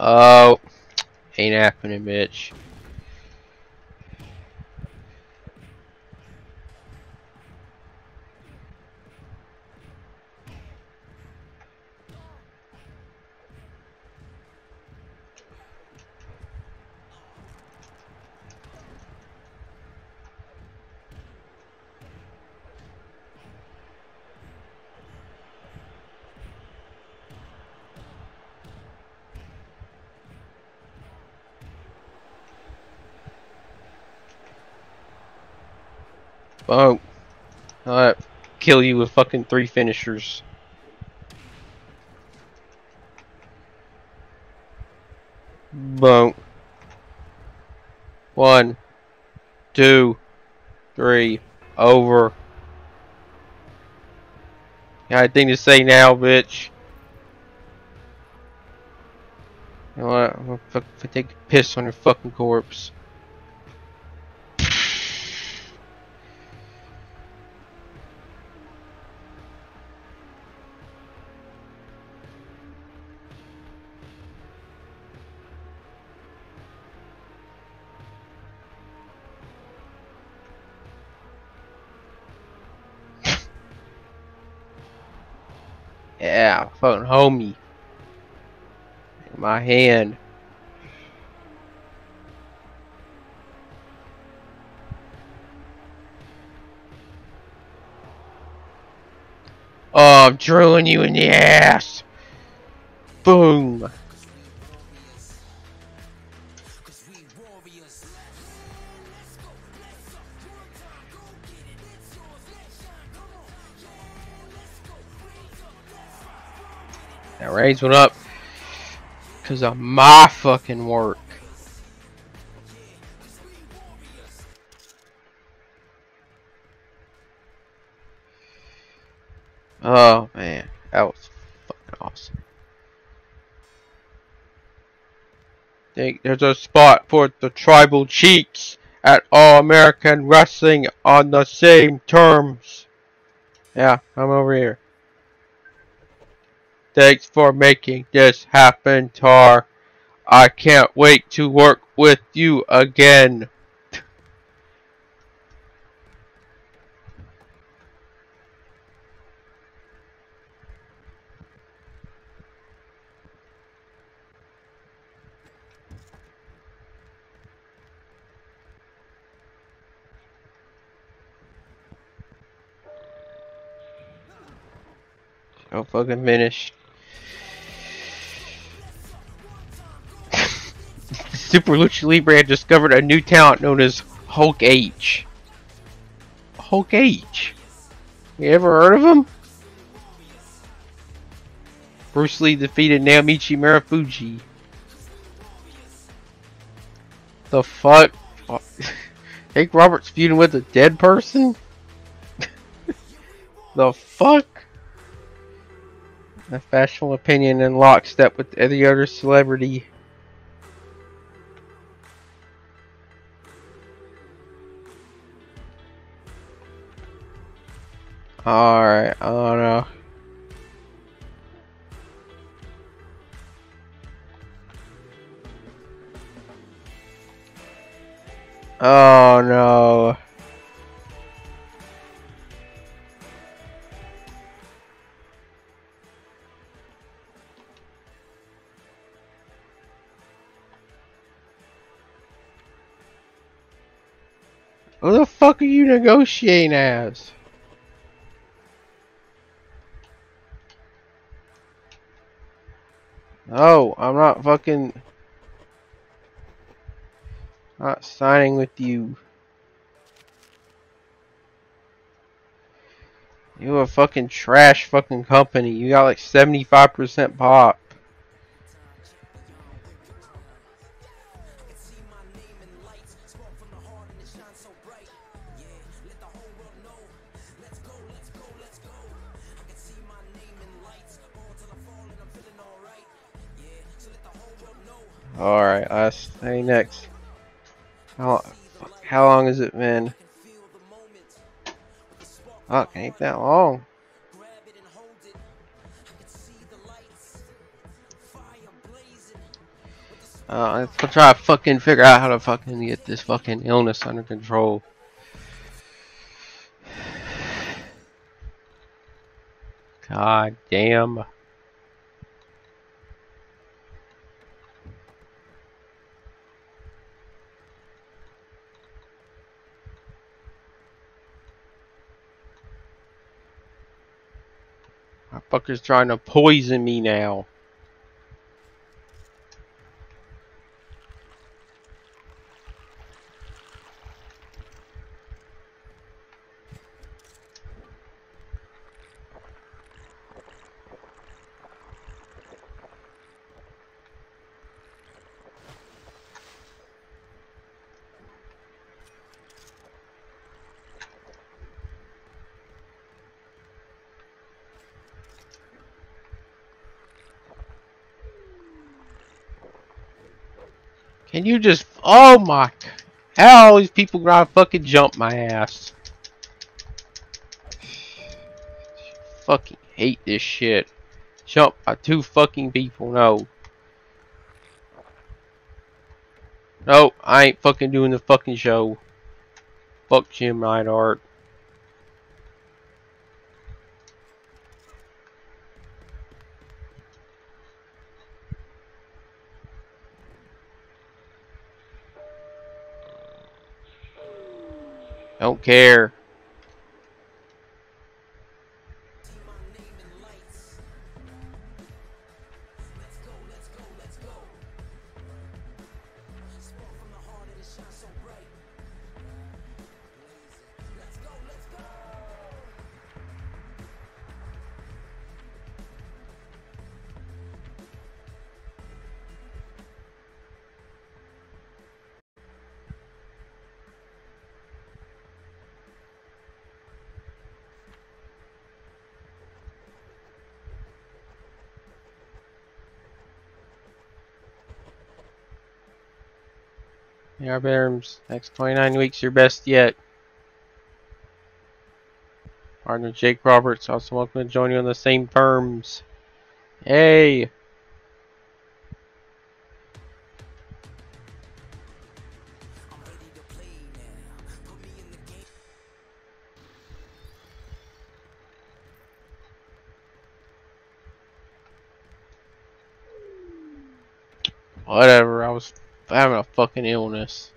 Oh. Ain't happening, bitch. Oh. I'll kill you with fucking three finishers. Boom. One. Two. Three. Over. Got anything to say now, bitch? You know what? I'm gonna take a piss on your fucking corpse. Hand. Oh, I'm drilling you in the ass. Boom. That raise went up because of my fucking work. Oh man, that was fucking awesome. Think there's a spot for the tribal cheeks at All American Wrestling on the same terms. Yeah, I'm over here. Thanks for making this happen, Tar. I can't wait to work with you again. I'm fucking finished. Super Lucha Libre had discovered a new talent known as Hulk H. Hulk H. You ever heard of him? Bruce Lee defeated Naomichi Marufuji. The fuck? Hank Roberts feuding with a dead person? the fuck? A fashionable opinion in lockstep with every other celebrity. Alright, don't know. Oh no. Who the fuck are you negotiating as? No, I'm not fucking... Not signing with you. You a fucking trash fucking company. You got like 75% pop. Alright, last thing next. How, how long has it been? Fuck, ain't that long. Uh, let's try to fucking figure out how to fucking get this fucking illness under control. God damn. Fucker's trying to poison me now. Can you just... Oh my... How all these people gonna fucking jump my ass? fucking hate this shit. Jump by two fucking people, no. No, I ain't fucking doing the fucking show. Fuck Jim Neidhart. Don't care. Barams, next 29 weeks, your best yet. Partner Jake Roberts, also welcome to join you on the same terms. Hey! Whatever, I was having a fucking illness.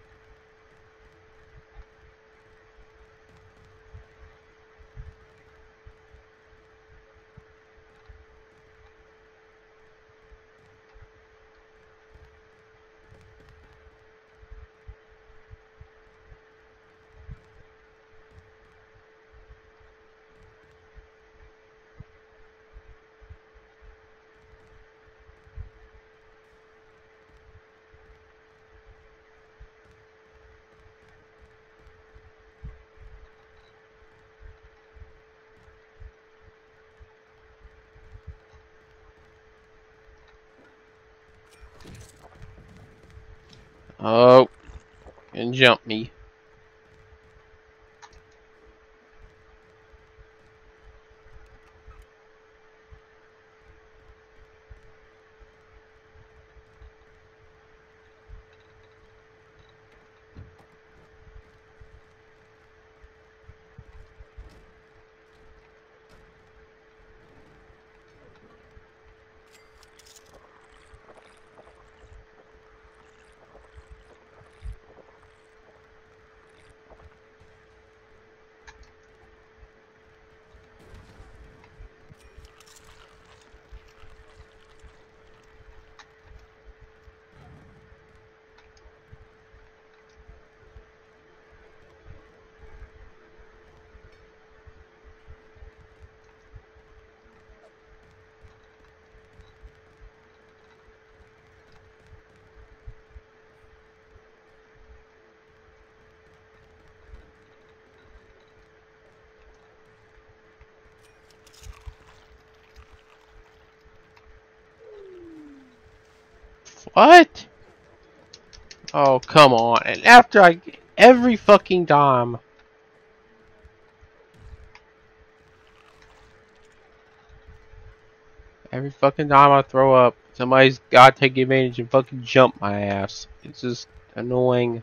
What? Oh, come on. And after I... Every fucking time. Every fucking time I throw up, somebody's gotta take advantage and fucking jump my ass. It's just annoying.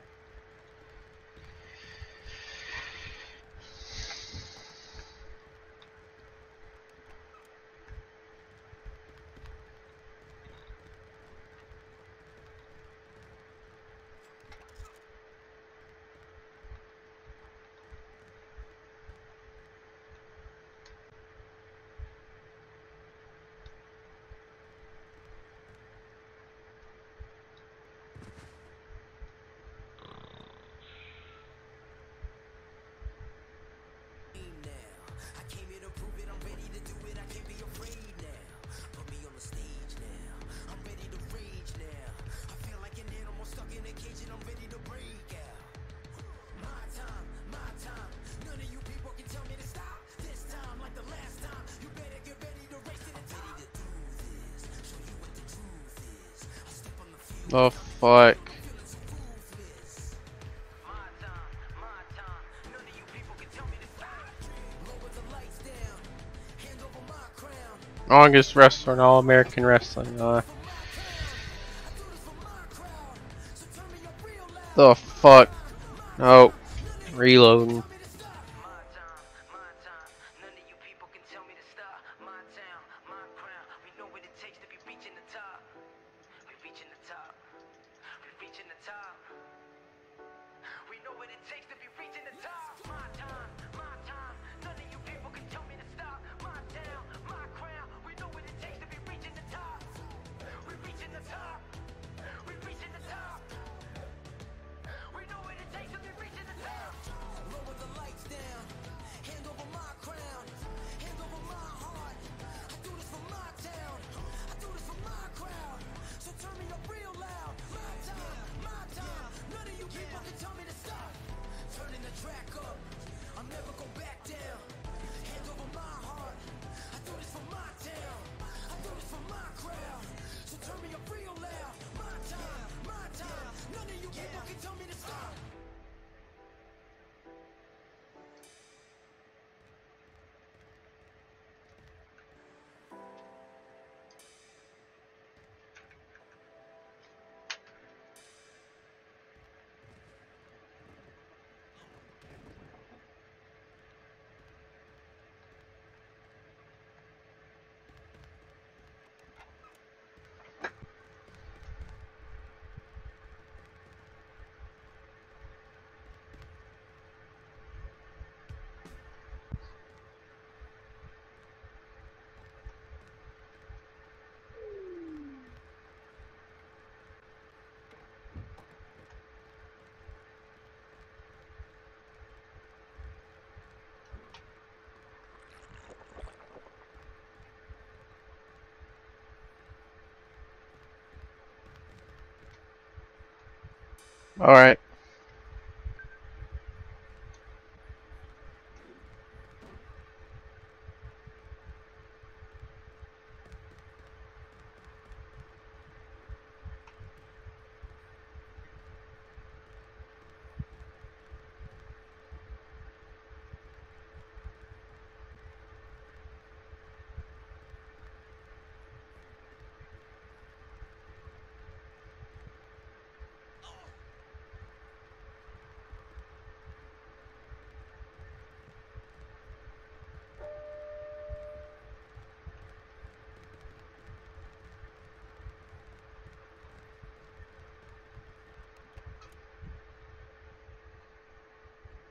Oh fuck. Longest wrestler in all American wrestling. Uh, the fuck? Oh, reloading. Alright.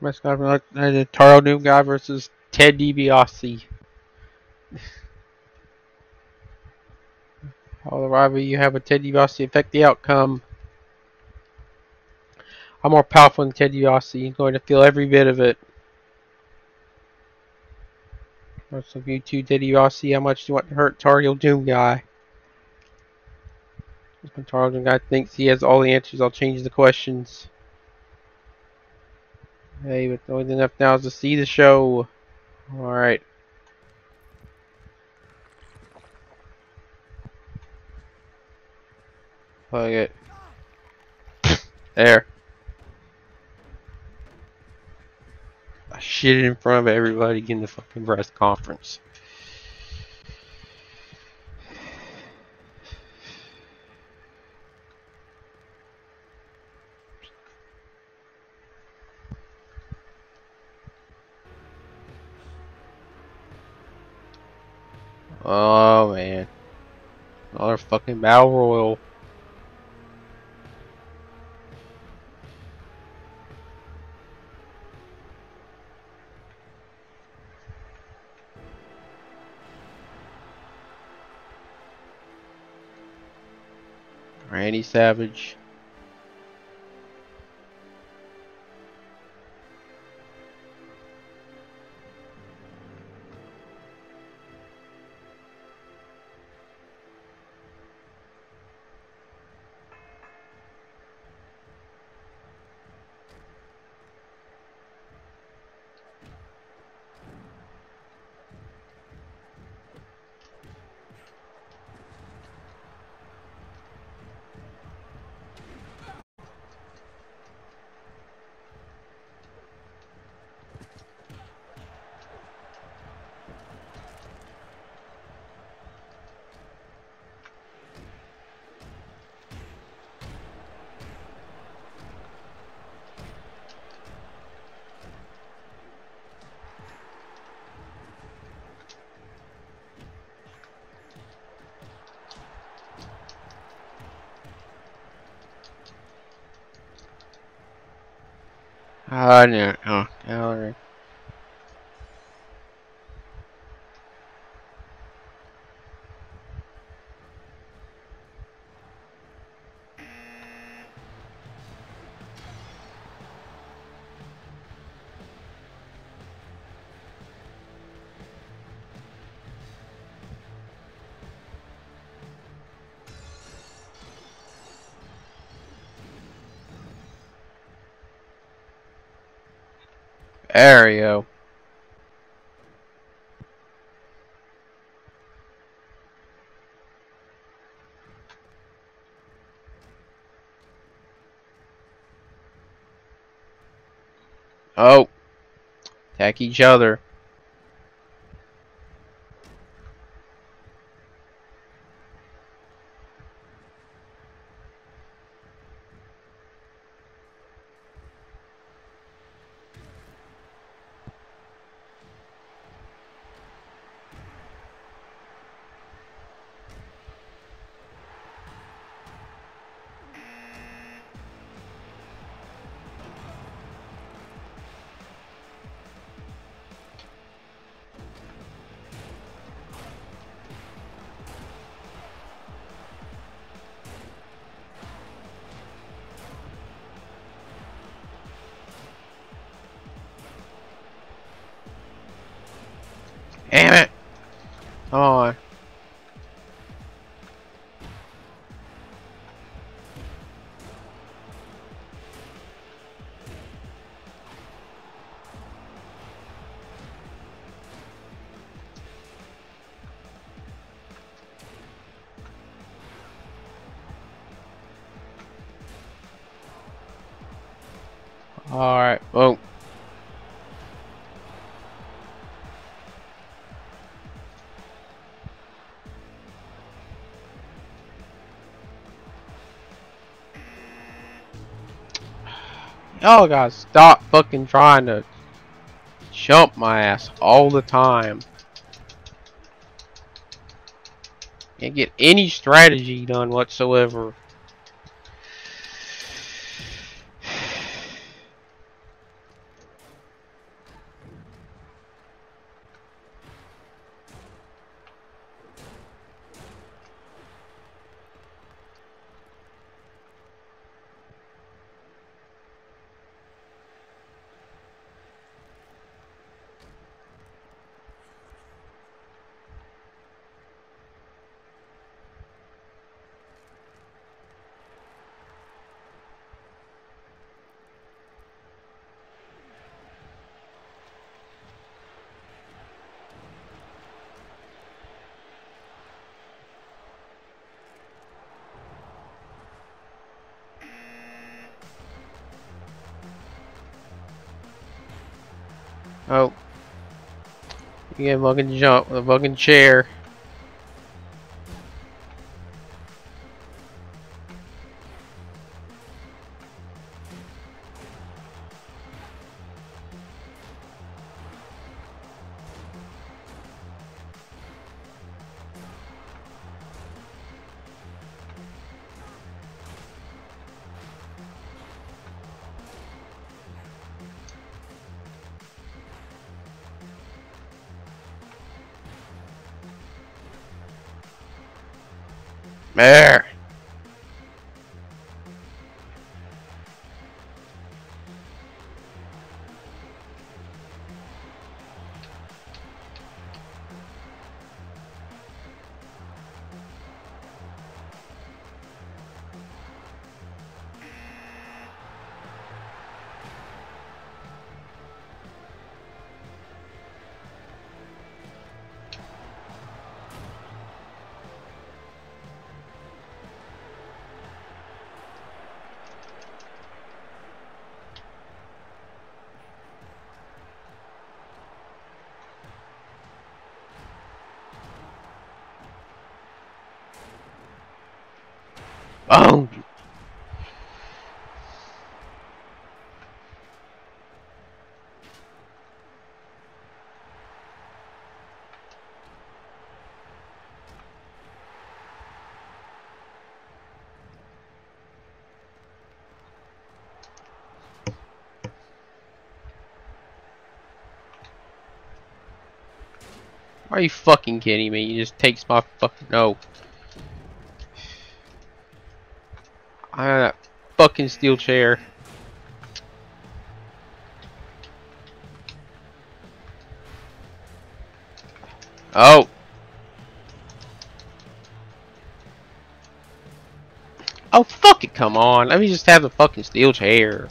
Mascot from the Tar Heel Doom guy versus Ted DiBiase. How the rivalry you have with Ted DiBiase affect the outcome? I'm more powerful than Ted DiBiase. You're going to feel every bit of it. Most of you two, Ted DiBiase, how much do you want to hurt Tar Heel Doom guy? Tar Heel Doom guy thinks he has all the answers, I'll change the questions. Hey, but the only thing left now is to see the show. Alright. Fuck it. There. I shit in front of everybody in the fucking press conference. Oh man. Another fucking battle royal. Randy Savage. Ah, Oh. Attack each other. Y'all gotta stop fucking trying to jump my ass all the time. Can't get any strategy done whatsoever. Get fucking jump with a fucking chair. There. Are you fucking kidding me? You just takes my fucking no. I got that fucking steel chair. Oh. Oh, fuck it, come on. Let me just have the fucking steel chair.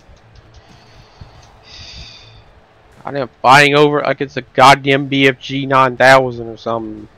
I fighting over like it's a goddamn BFG 9000 or something.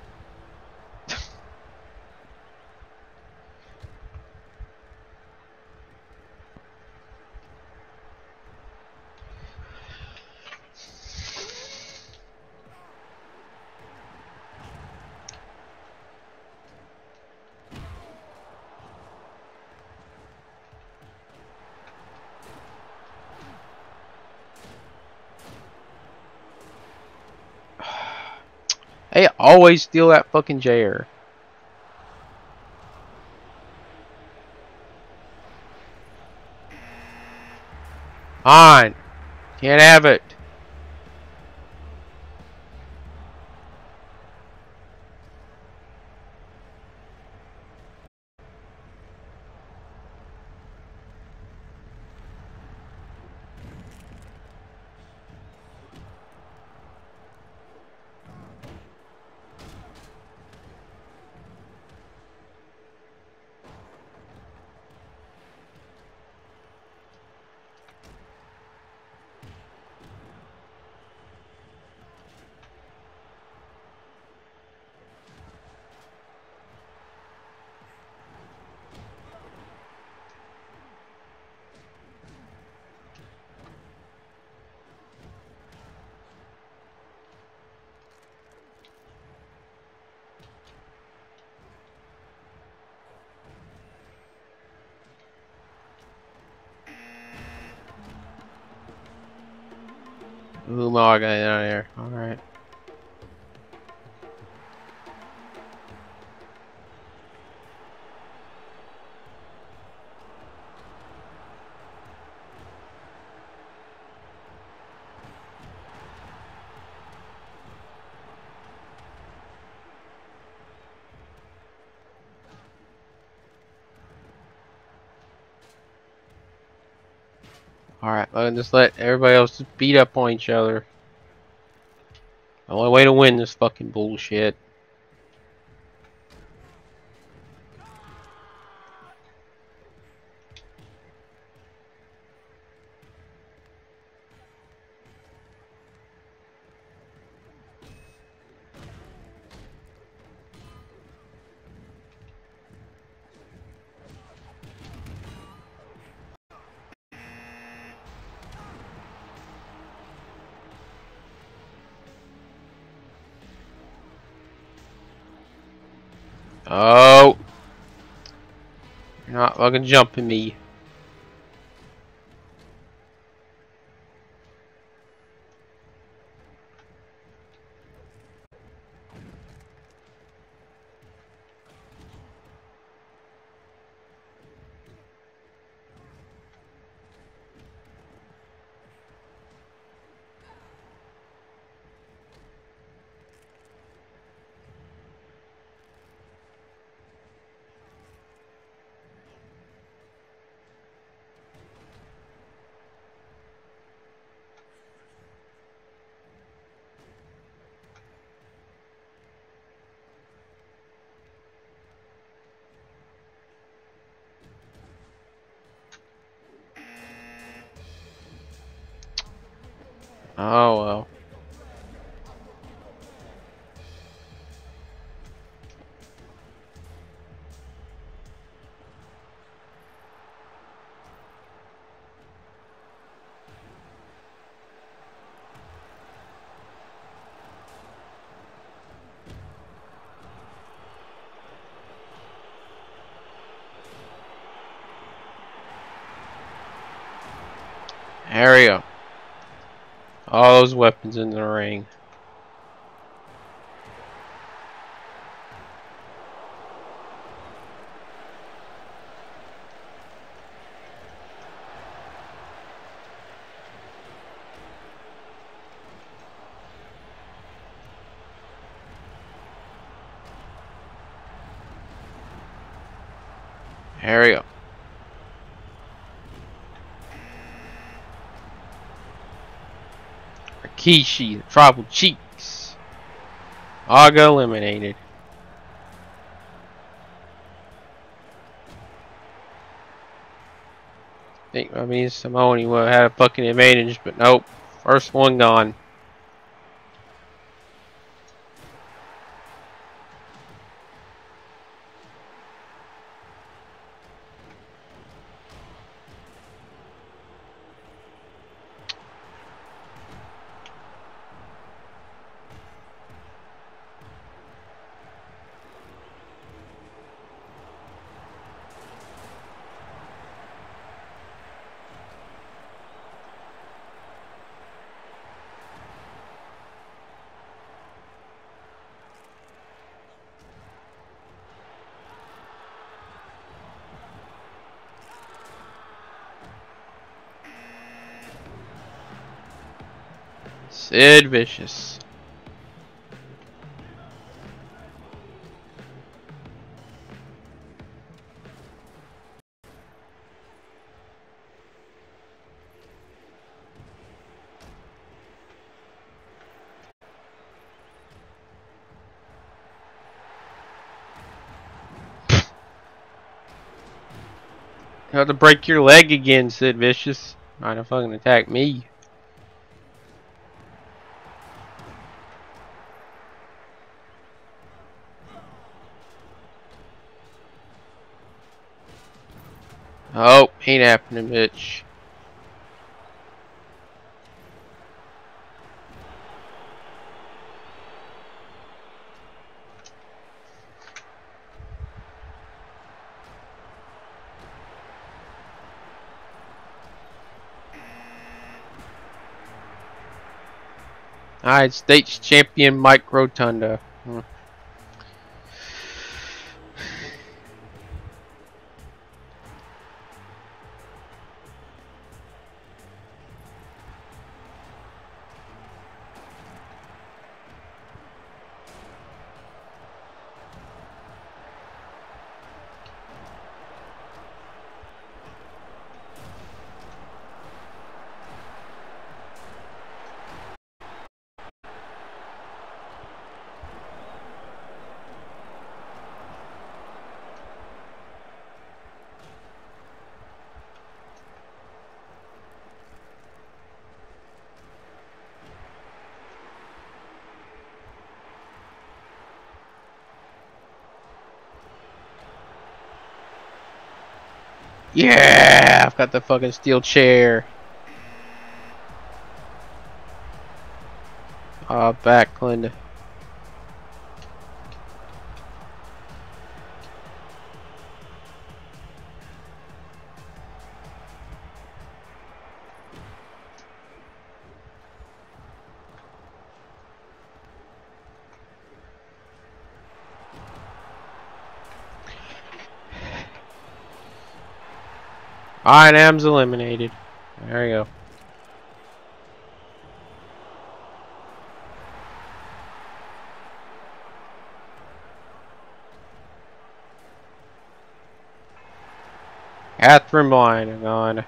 They always steal that fucking chair. On. Can't have it. Well, just let everybody else beat up on each other. The only way to win this fucking bullshit. Fucking jumping me. Oh well. All those weapons in the ring. There we go. Rikishi, the Tribal Chiefs. All got eliminated. think I mean Simone would have had a fucking advantage, but nope. First one gone. Sid Vicious. You have to break your leg again, Sid Vicious. Trying to fucking attack me. Oh, ain't happening, bitch. United States champion Mike Rotunda. Hmm. The fucking steel chair. Ah, uh, Backlund. Alright, Am's eliminated. There you go. Catherine Blind gone.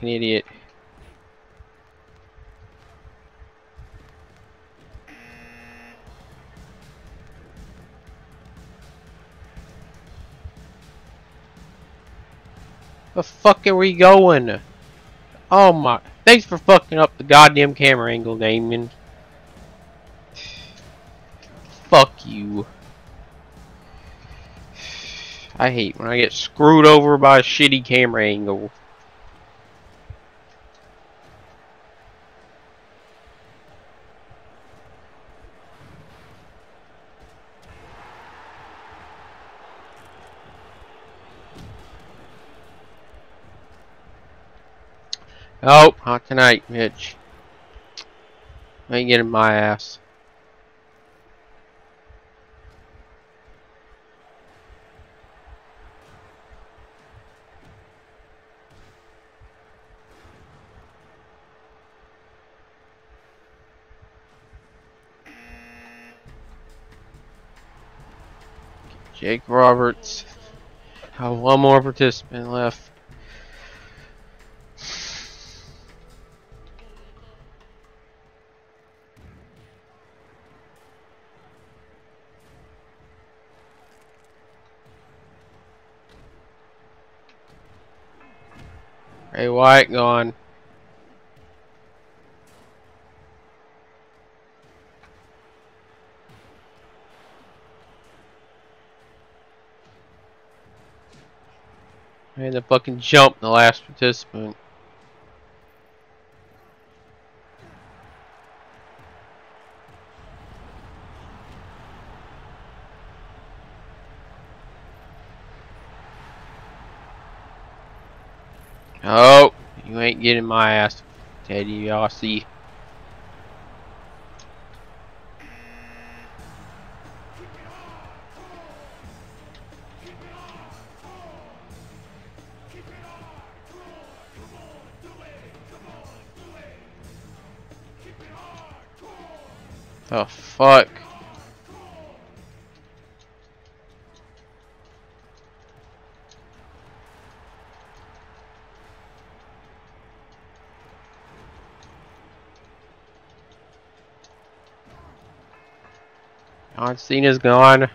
Fucking idiot. The fuck are we going? Oh my. Thanks for fucking up the goddamn camera angle, Damien. Fuck you. I hate when I get screwed over by a shitty camera angle. Oh, not tonight, Mitch. I ain't getting my ass. Jake Roberts. Have one more participant left. Hey, White gone. And the fucking jump the last participant. Oh, you ain't getting my ass, Teddy Yossi. Oh fuck. Cena's gone.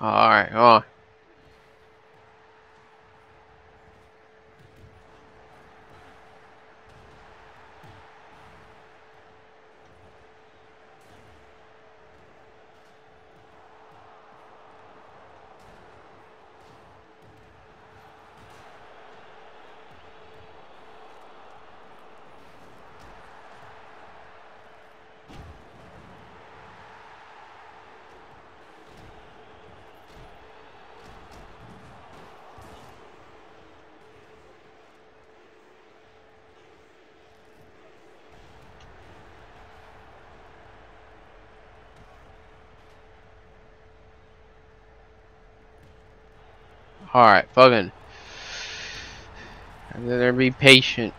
Alright, on. Alright, fucking. And then be patient.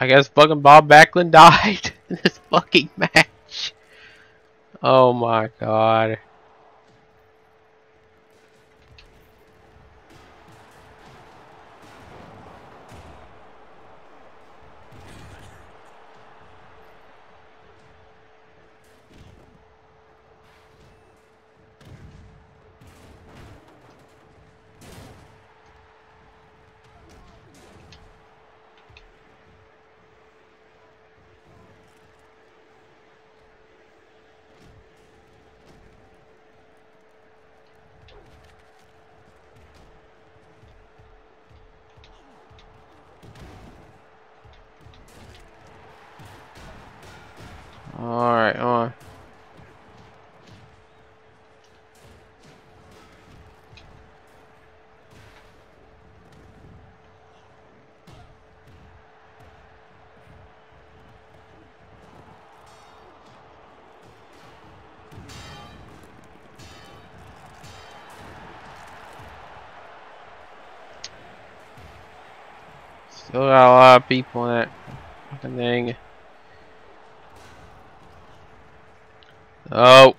I guess fucking Bob Backlund died in this fucking match. Oh my god. People in that fucking thing. Oh.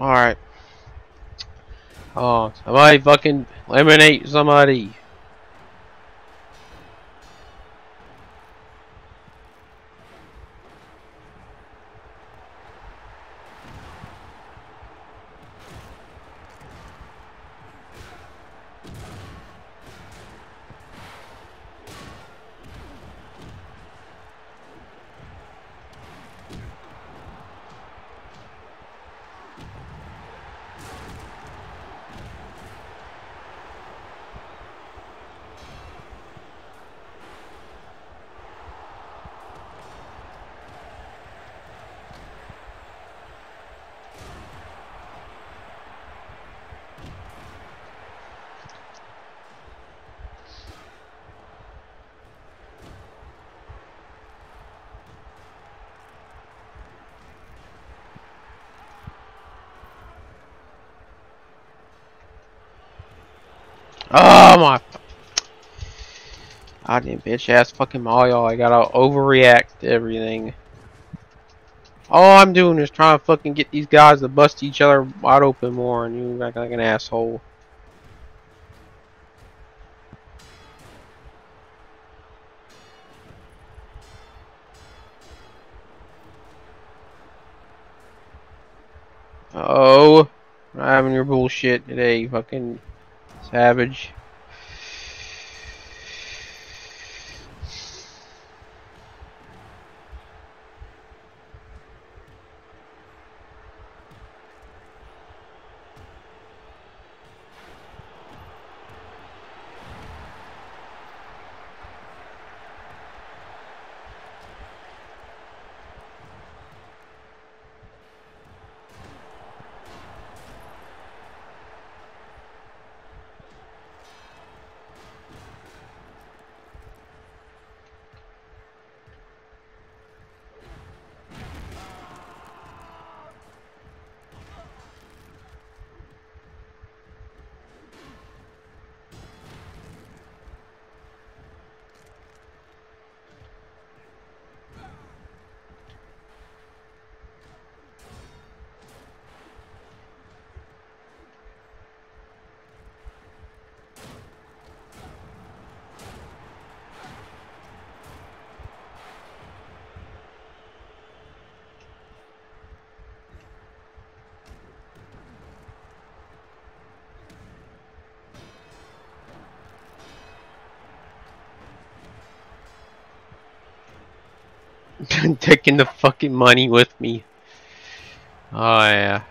Alright. Oh, somebody fucking eliminate somebody. Oh my Didn't bitch ass fucking Mario. I gotta overreact to everything. All I'm doing is trying to fucking get these guys to bust each other wide open more and you act like an asshole. Oh, I'm having your bullshit today, fucking savage. Taking the fucking money with me. Oh yeah.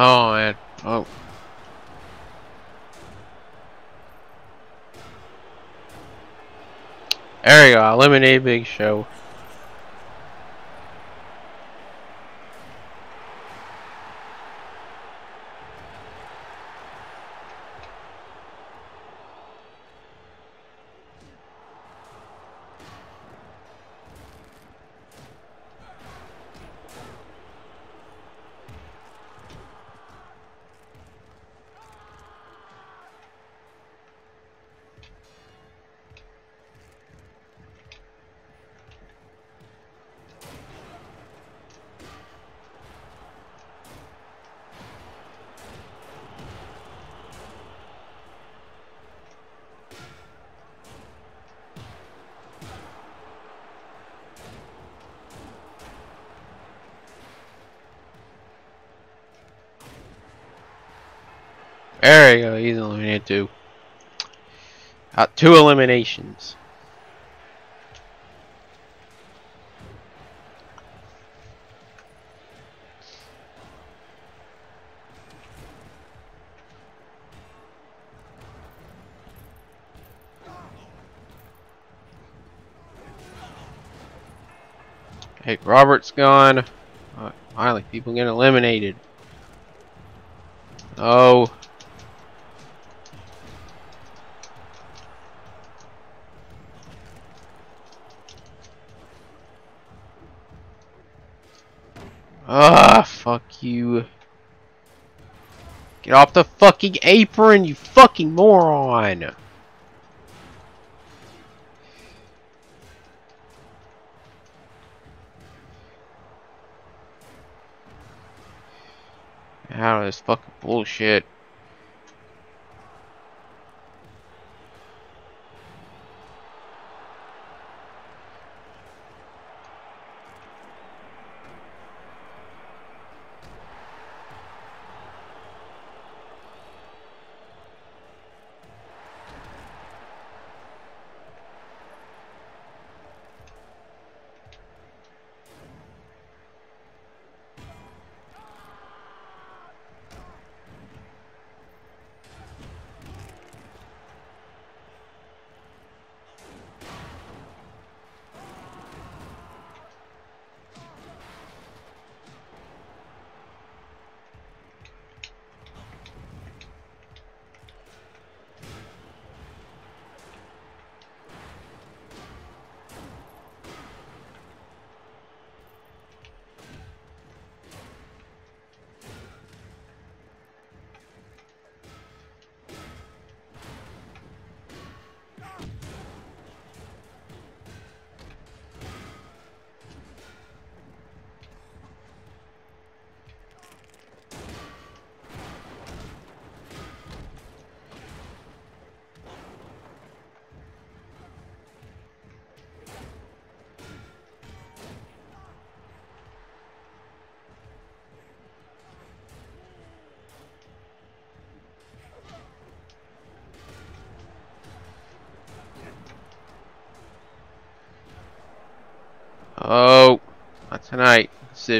Oh man. Oh. There we go. Eliminate Big Show. Two eliminations. Hey, Robert's gone. Uh, finally, people get eliminated. Oh. Get off the fucking apron, you fucking moron! Out of this fucking bullshit.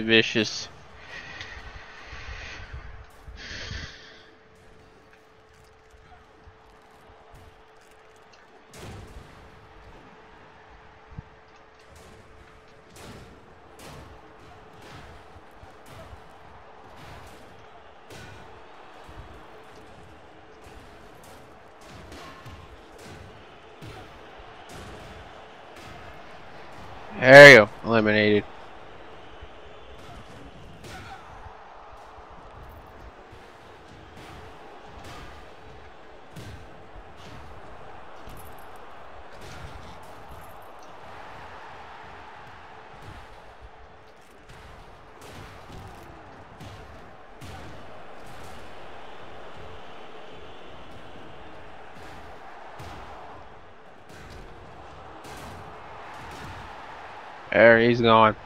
Vicious. There you go. He's gone.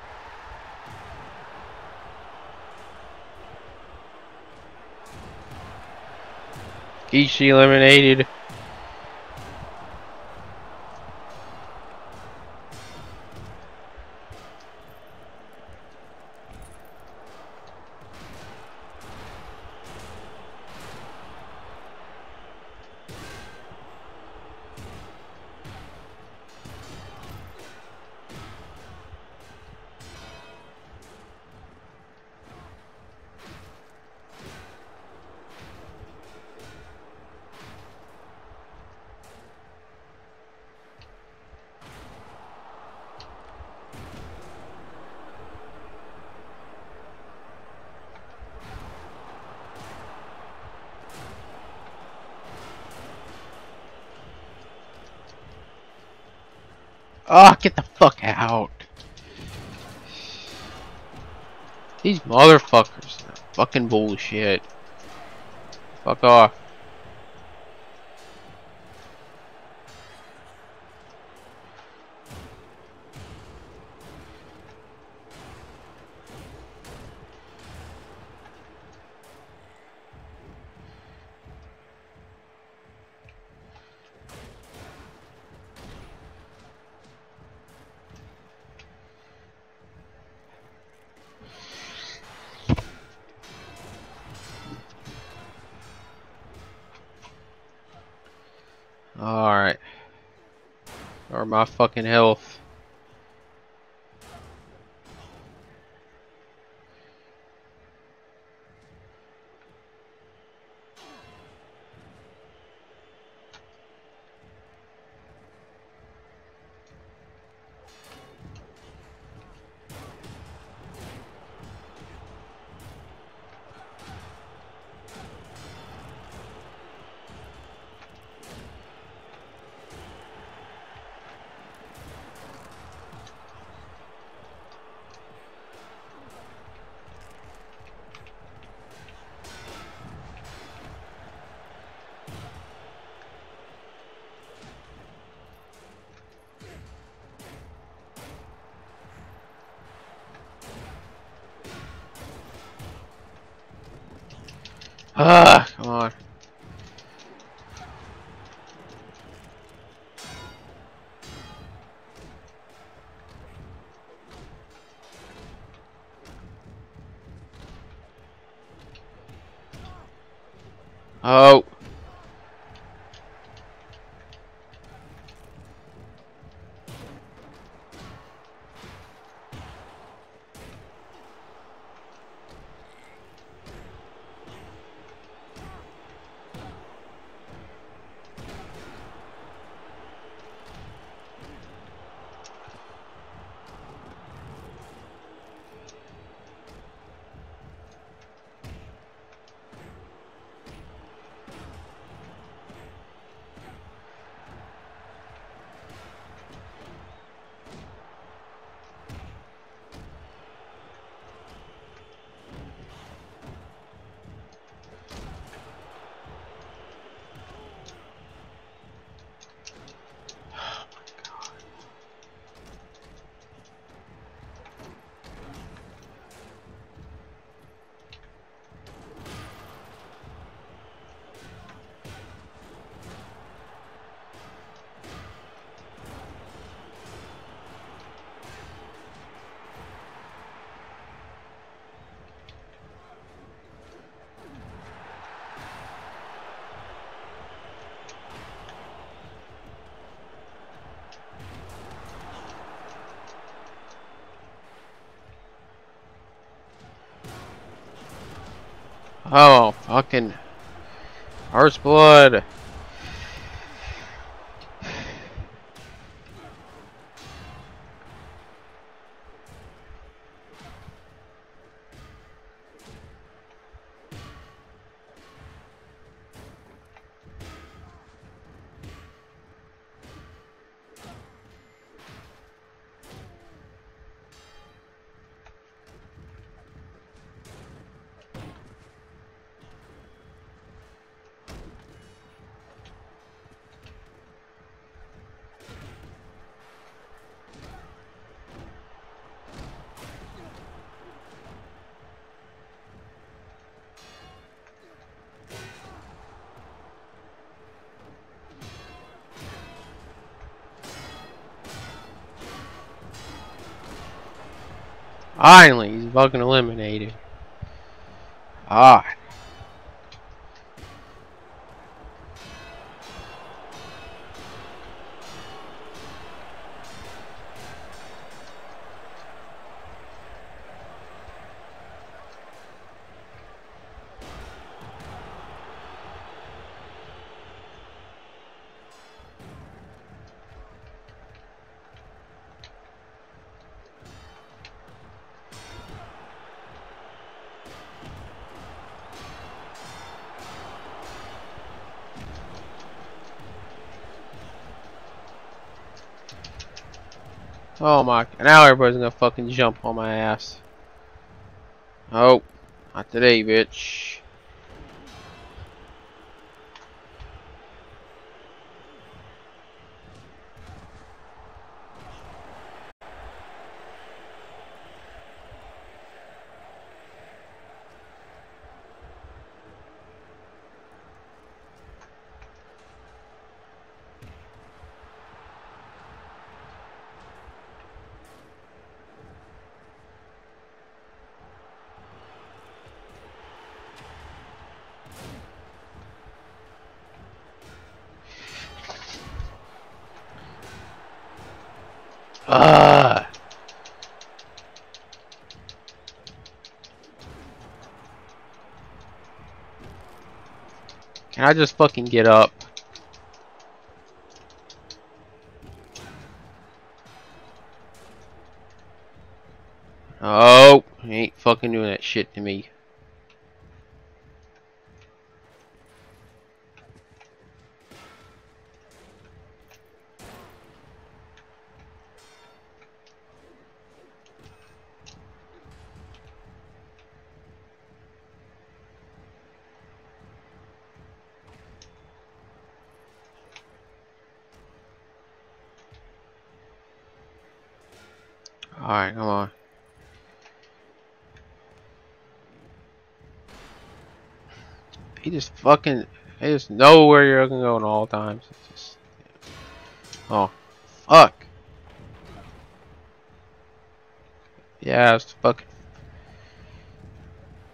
Ishii eliminated. Fucking bullshit. Fuck off. First blood. Finally, he's fucking eliminated. Ah. Oh my, now everybody's gonna fucking jump on my ass. Oh, not today, bitch. I just fucking get up? Oh, he ain't fucking doing that shit to me. Alright, come on. He just fucking, he just know where you're gonna go at all times. Just, oh, fuck. Yeah, it's fucking.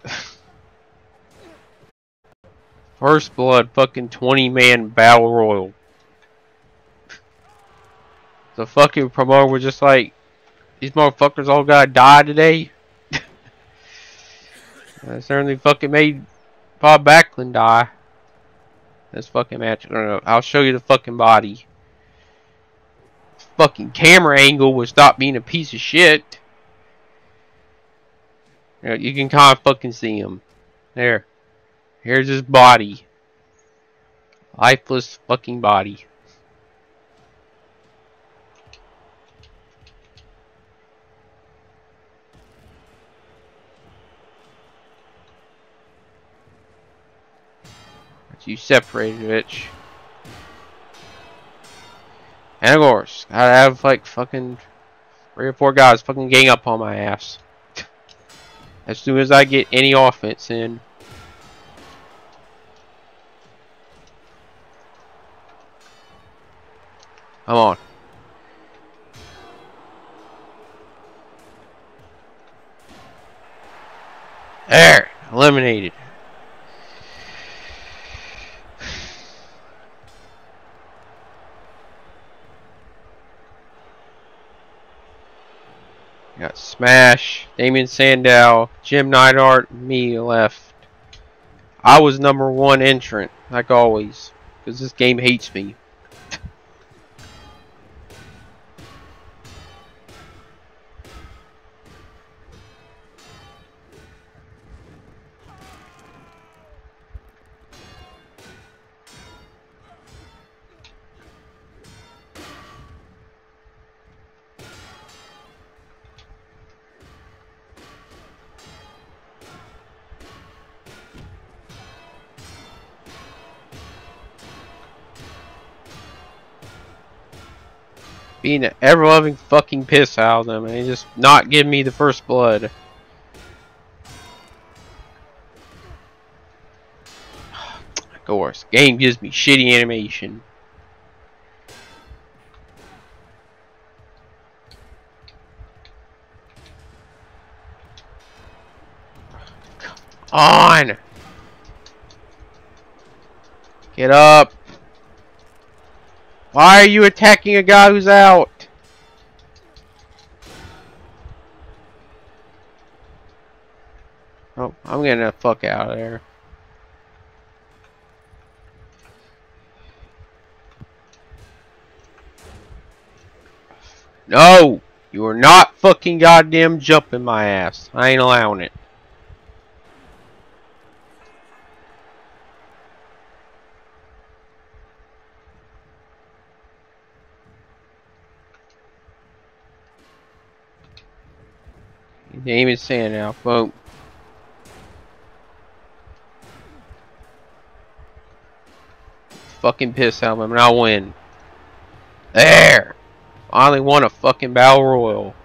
First blood, fucking 20 man battle royal. The fucking promoter was just like, these motherfuckers all gotta die today. I certainly fucking made Bob Backlund die. This fucking match. I'll show you the fucking body. Fucking camera angle will stop being a piece of shit. You, you can kind of fucking see him. There. Here's his body. Lifeless fucking body. You separated, bitch. And of course, I have like fucking three or four guys fucking gang up on my ass. as soon as I get any offense in. Come on. There! Eliminated. Got Smash, Damien Sandow, Jim Neidhart, me left. I was number one entrant, like always, because this game hates me. An ever-loving fucking piss out of them and just not give me the first blood. of course, game gives me shitty animation. Come on! Get up! Why are you attacking a guy who's out? Oh, I'm getting the fuck out of there. No! You are not fucking goddamn jumping my ass. I ain't allowing it. Name is saying now, boom. Fucking piss him and I'll win. There! Finally won a fucking battle royal.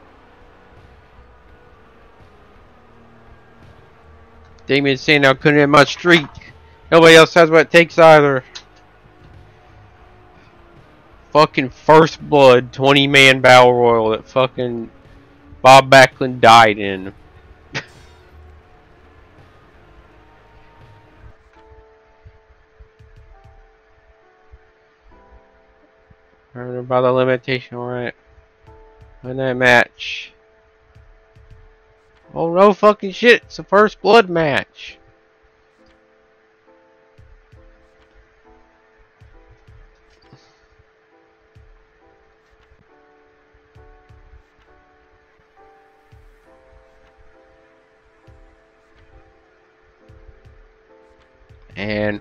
Damien Sandow couldn't hit my streak. Nobody else has what it takes either. Fucking first blood 20 man battle royal that fucking Bob Backlund died in. About the limitation, right? in that match. Oh no fucking shit, it's the first blood match. And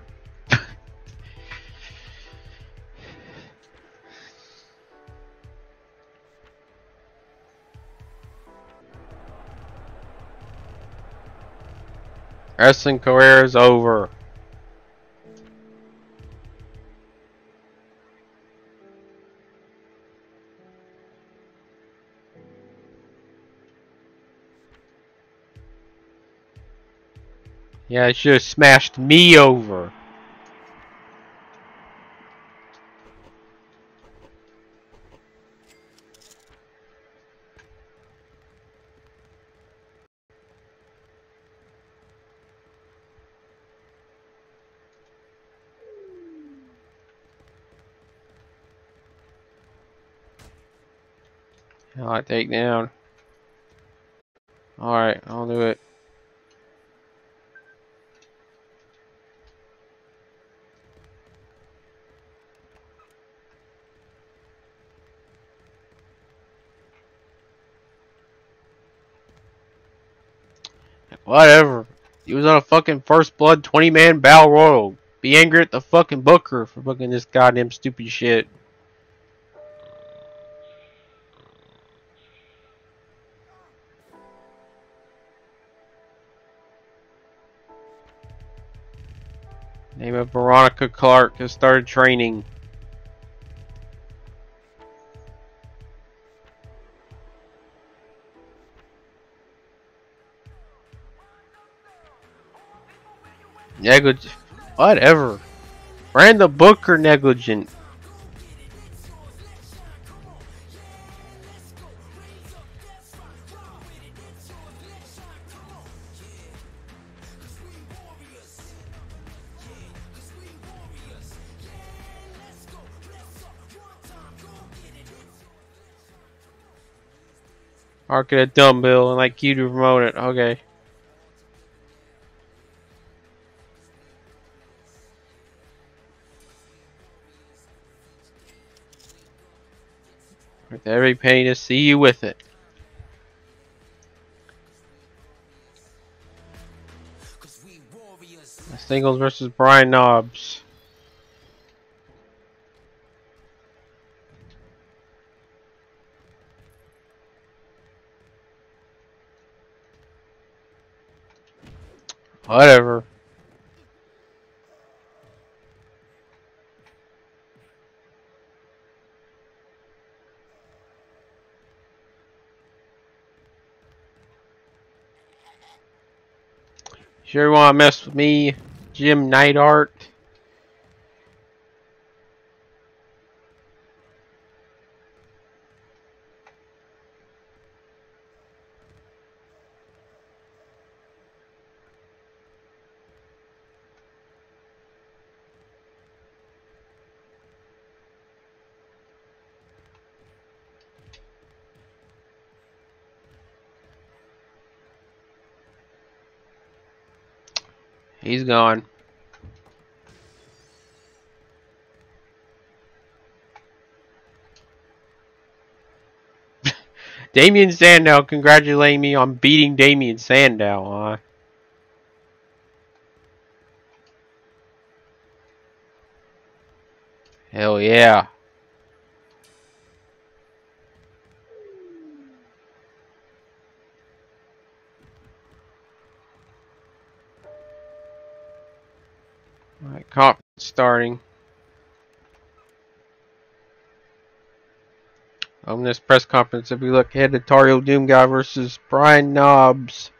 Wrestling career is over. Yeah, it should have smashed me over. Alright, take down. Alright, I'll do it. Whatever. He was on a fucking first blood 20 man battle royal. Be angry at the fucking booker for booking this goddamn stupid shit. Name of Veronica Clark has started training. Negligent. Whatever. Brand the Booker negligent. Arc at a dumbbell and like you to promote it. Okay. With every penny to see you with it. Singles versus Brian Knobbs. Whatever. Sure want to mess with me, Jim Neidhart? He's gone. Damien Sandow congratulating me on beating Damien Sandow, huh? Hell yeah. Alright, comp starting. On this press conference, if we look ahead to Tar Heel Doom Guy versus Brian Knobbs.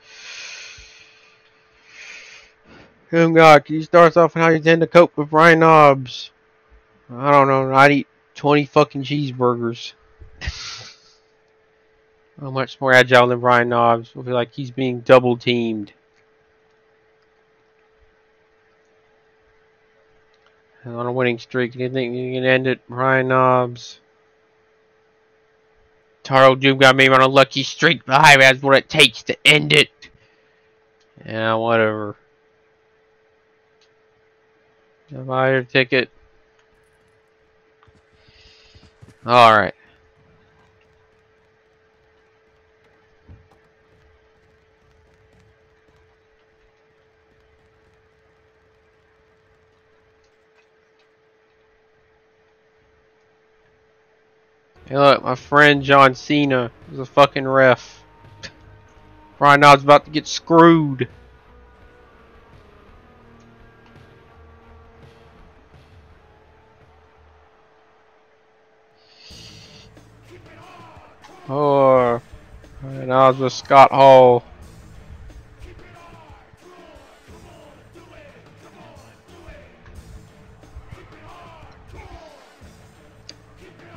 Doom Guy, can you start us off on how you tend to cope with Brian Knobbs? I don't know, I'd eat 20 fucking cheeseburgers. How much more agile than Brian Knobbs. I feel like he's being double teamed. On a winning streak. Do you think you can end it, Brian Knobbs? Tar Heel Doom got me on a lucky streak, but I has what it takes to end it. Yeah, whatever. Buy your ticket. Alright. Hey look, my friend John Cena is a fucking ref. Brian Knobbs about to get screwed. Oh, and I was with Scott Hall.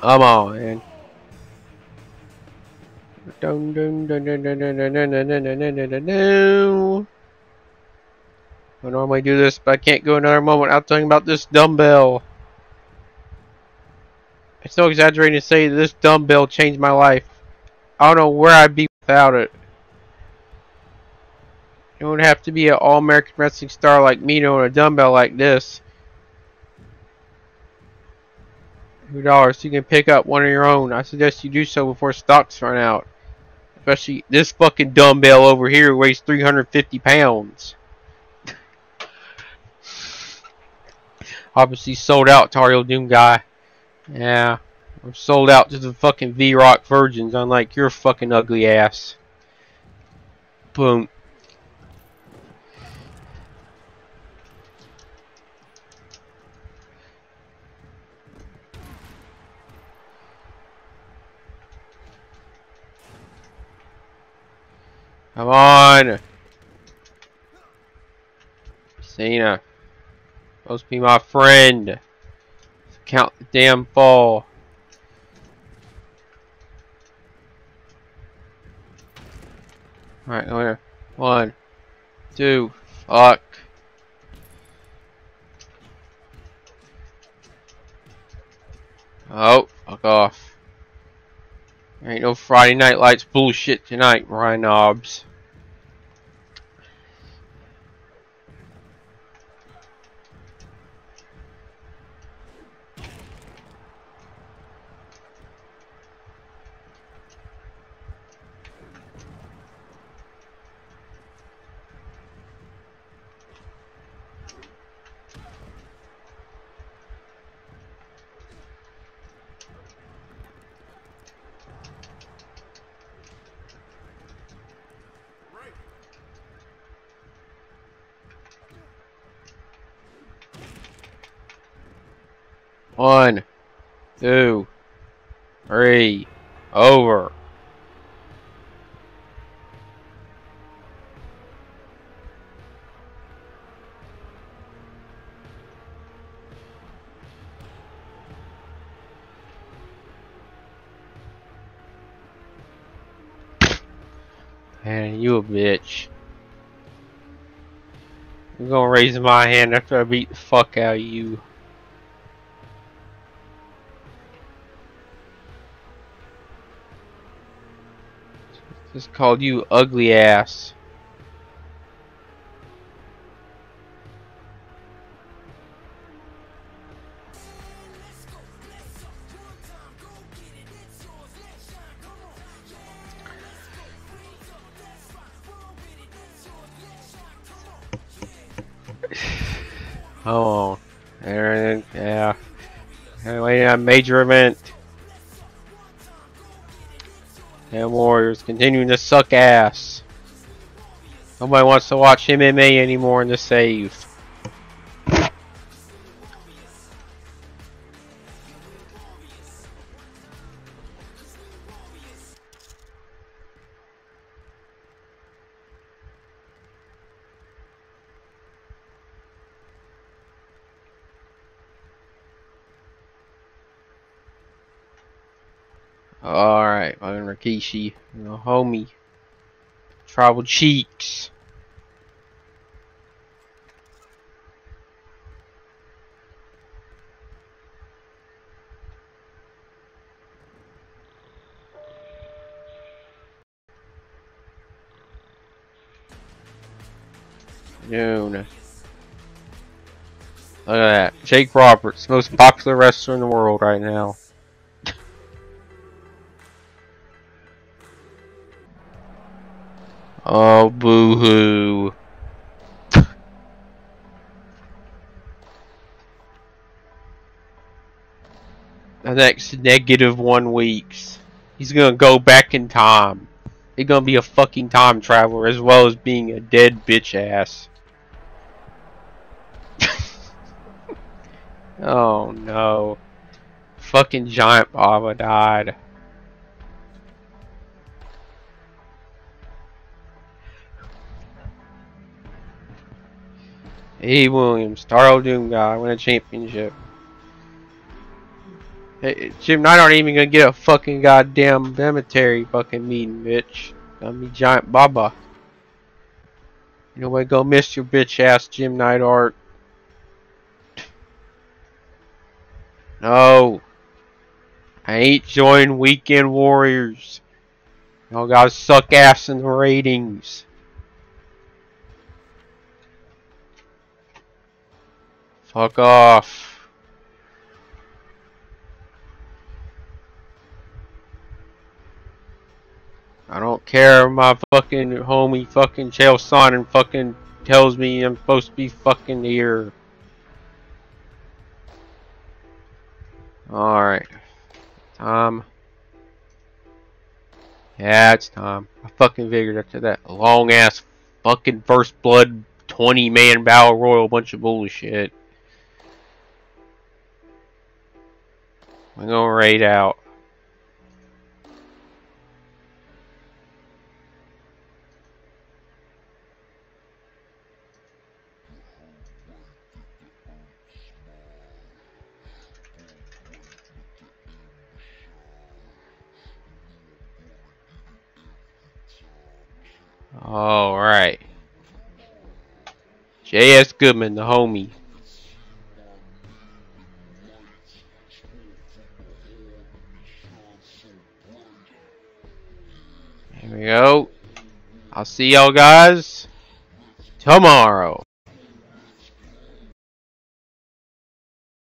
Come on, man. Dun dun dun dun dun dun dun dun dun dun dun dun dun dun I normally do this, but I can't go another moment without talking about this dumbbell. It's no exaggerating to say this dumbbell changed my life. I don't know where I'd be without it. It wouldn't have to be an all-American wrestling star like me to own a dumbbell like this. Two dollars. You can pick up one of your own. I suggest you do so before stocks run out. Especially this fucking dumbbell over here weighs 350 pounds. Obviously sold out, Tar Heel Doom guy. Yeah. I'm sold out to the fucking V-Rock virgins, unlike your fucking ugly ass. Boom. Come on! Cena. Supposed to be my friend. Count the damn fall. Alright, go here. One, two, fuck. Oh, fuck off. There ain't no Friday Night Lights bullshit tonight, Ryan Knobbs. One, two, three, over. Man, you a bitch. I'm gonna raise my hand after I beat the fuck out of you. Just called you ugly ass. Oh, there, yeah. Anyway, a major event. Continuing to suck ass. Nobody wants to watch MMA anymore in the save. DC, you know, homie. travel Cheeks. Noon. Look at that. Jake Roberts, most popular wrestler in the world right now. Oh, boo-hoo. the next negative one weeks. He's gonna go back in time. He's gonna be a fucking time traveler as well as being a dead bitch ass. oh no. Fucking giant Baba died. Hey Williams, Star Doom guy, win a championship. Hey, Jim Knight aren't even gonna get a fucking goddamn cemetery fucking meeting, bitch. Gonna be giant baba. You know what? Go miss your bitch ass Jim Neidhart. No. I ain't joining Weekend Warriors. Y'all gotta suck ass in the ratings. Fuck off. I don't care my fucking homie fucking Chael Sonnen fucking tells me I'm supposed to be fucking here. Alright. Tom. Yeah, it's time. I fucking figured after that long ass fucking first blood 20 man battle royal bunch of bullshit. I'm gonna raid out. Alright. J.S. Goodman, the homie. Here we go. I'll see y'all guys tomorrow.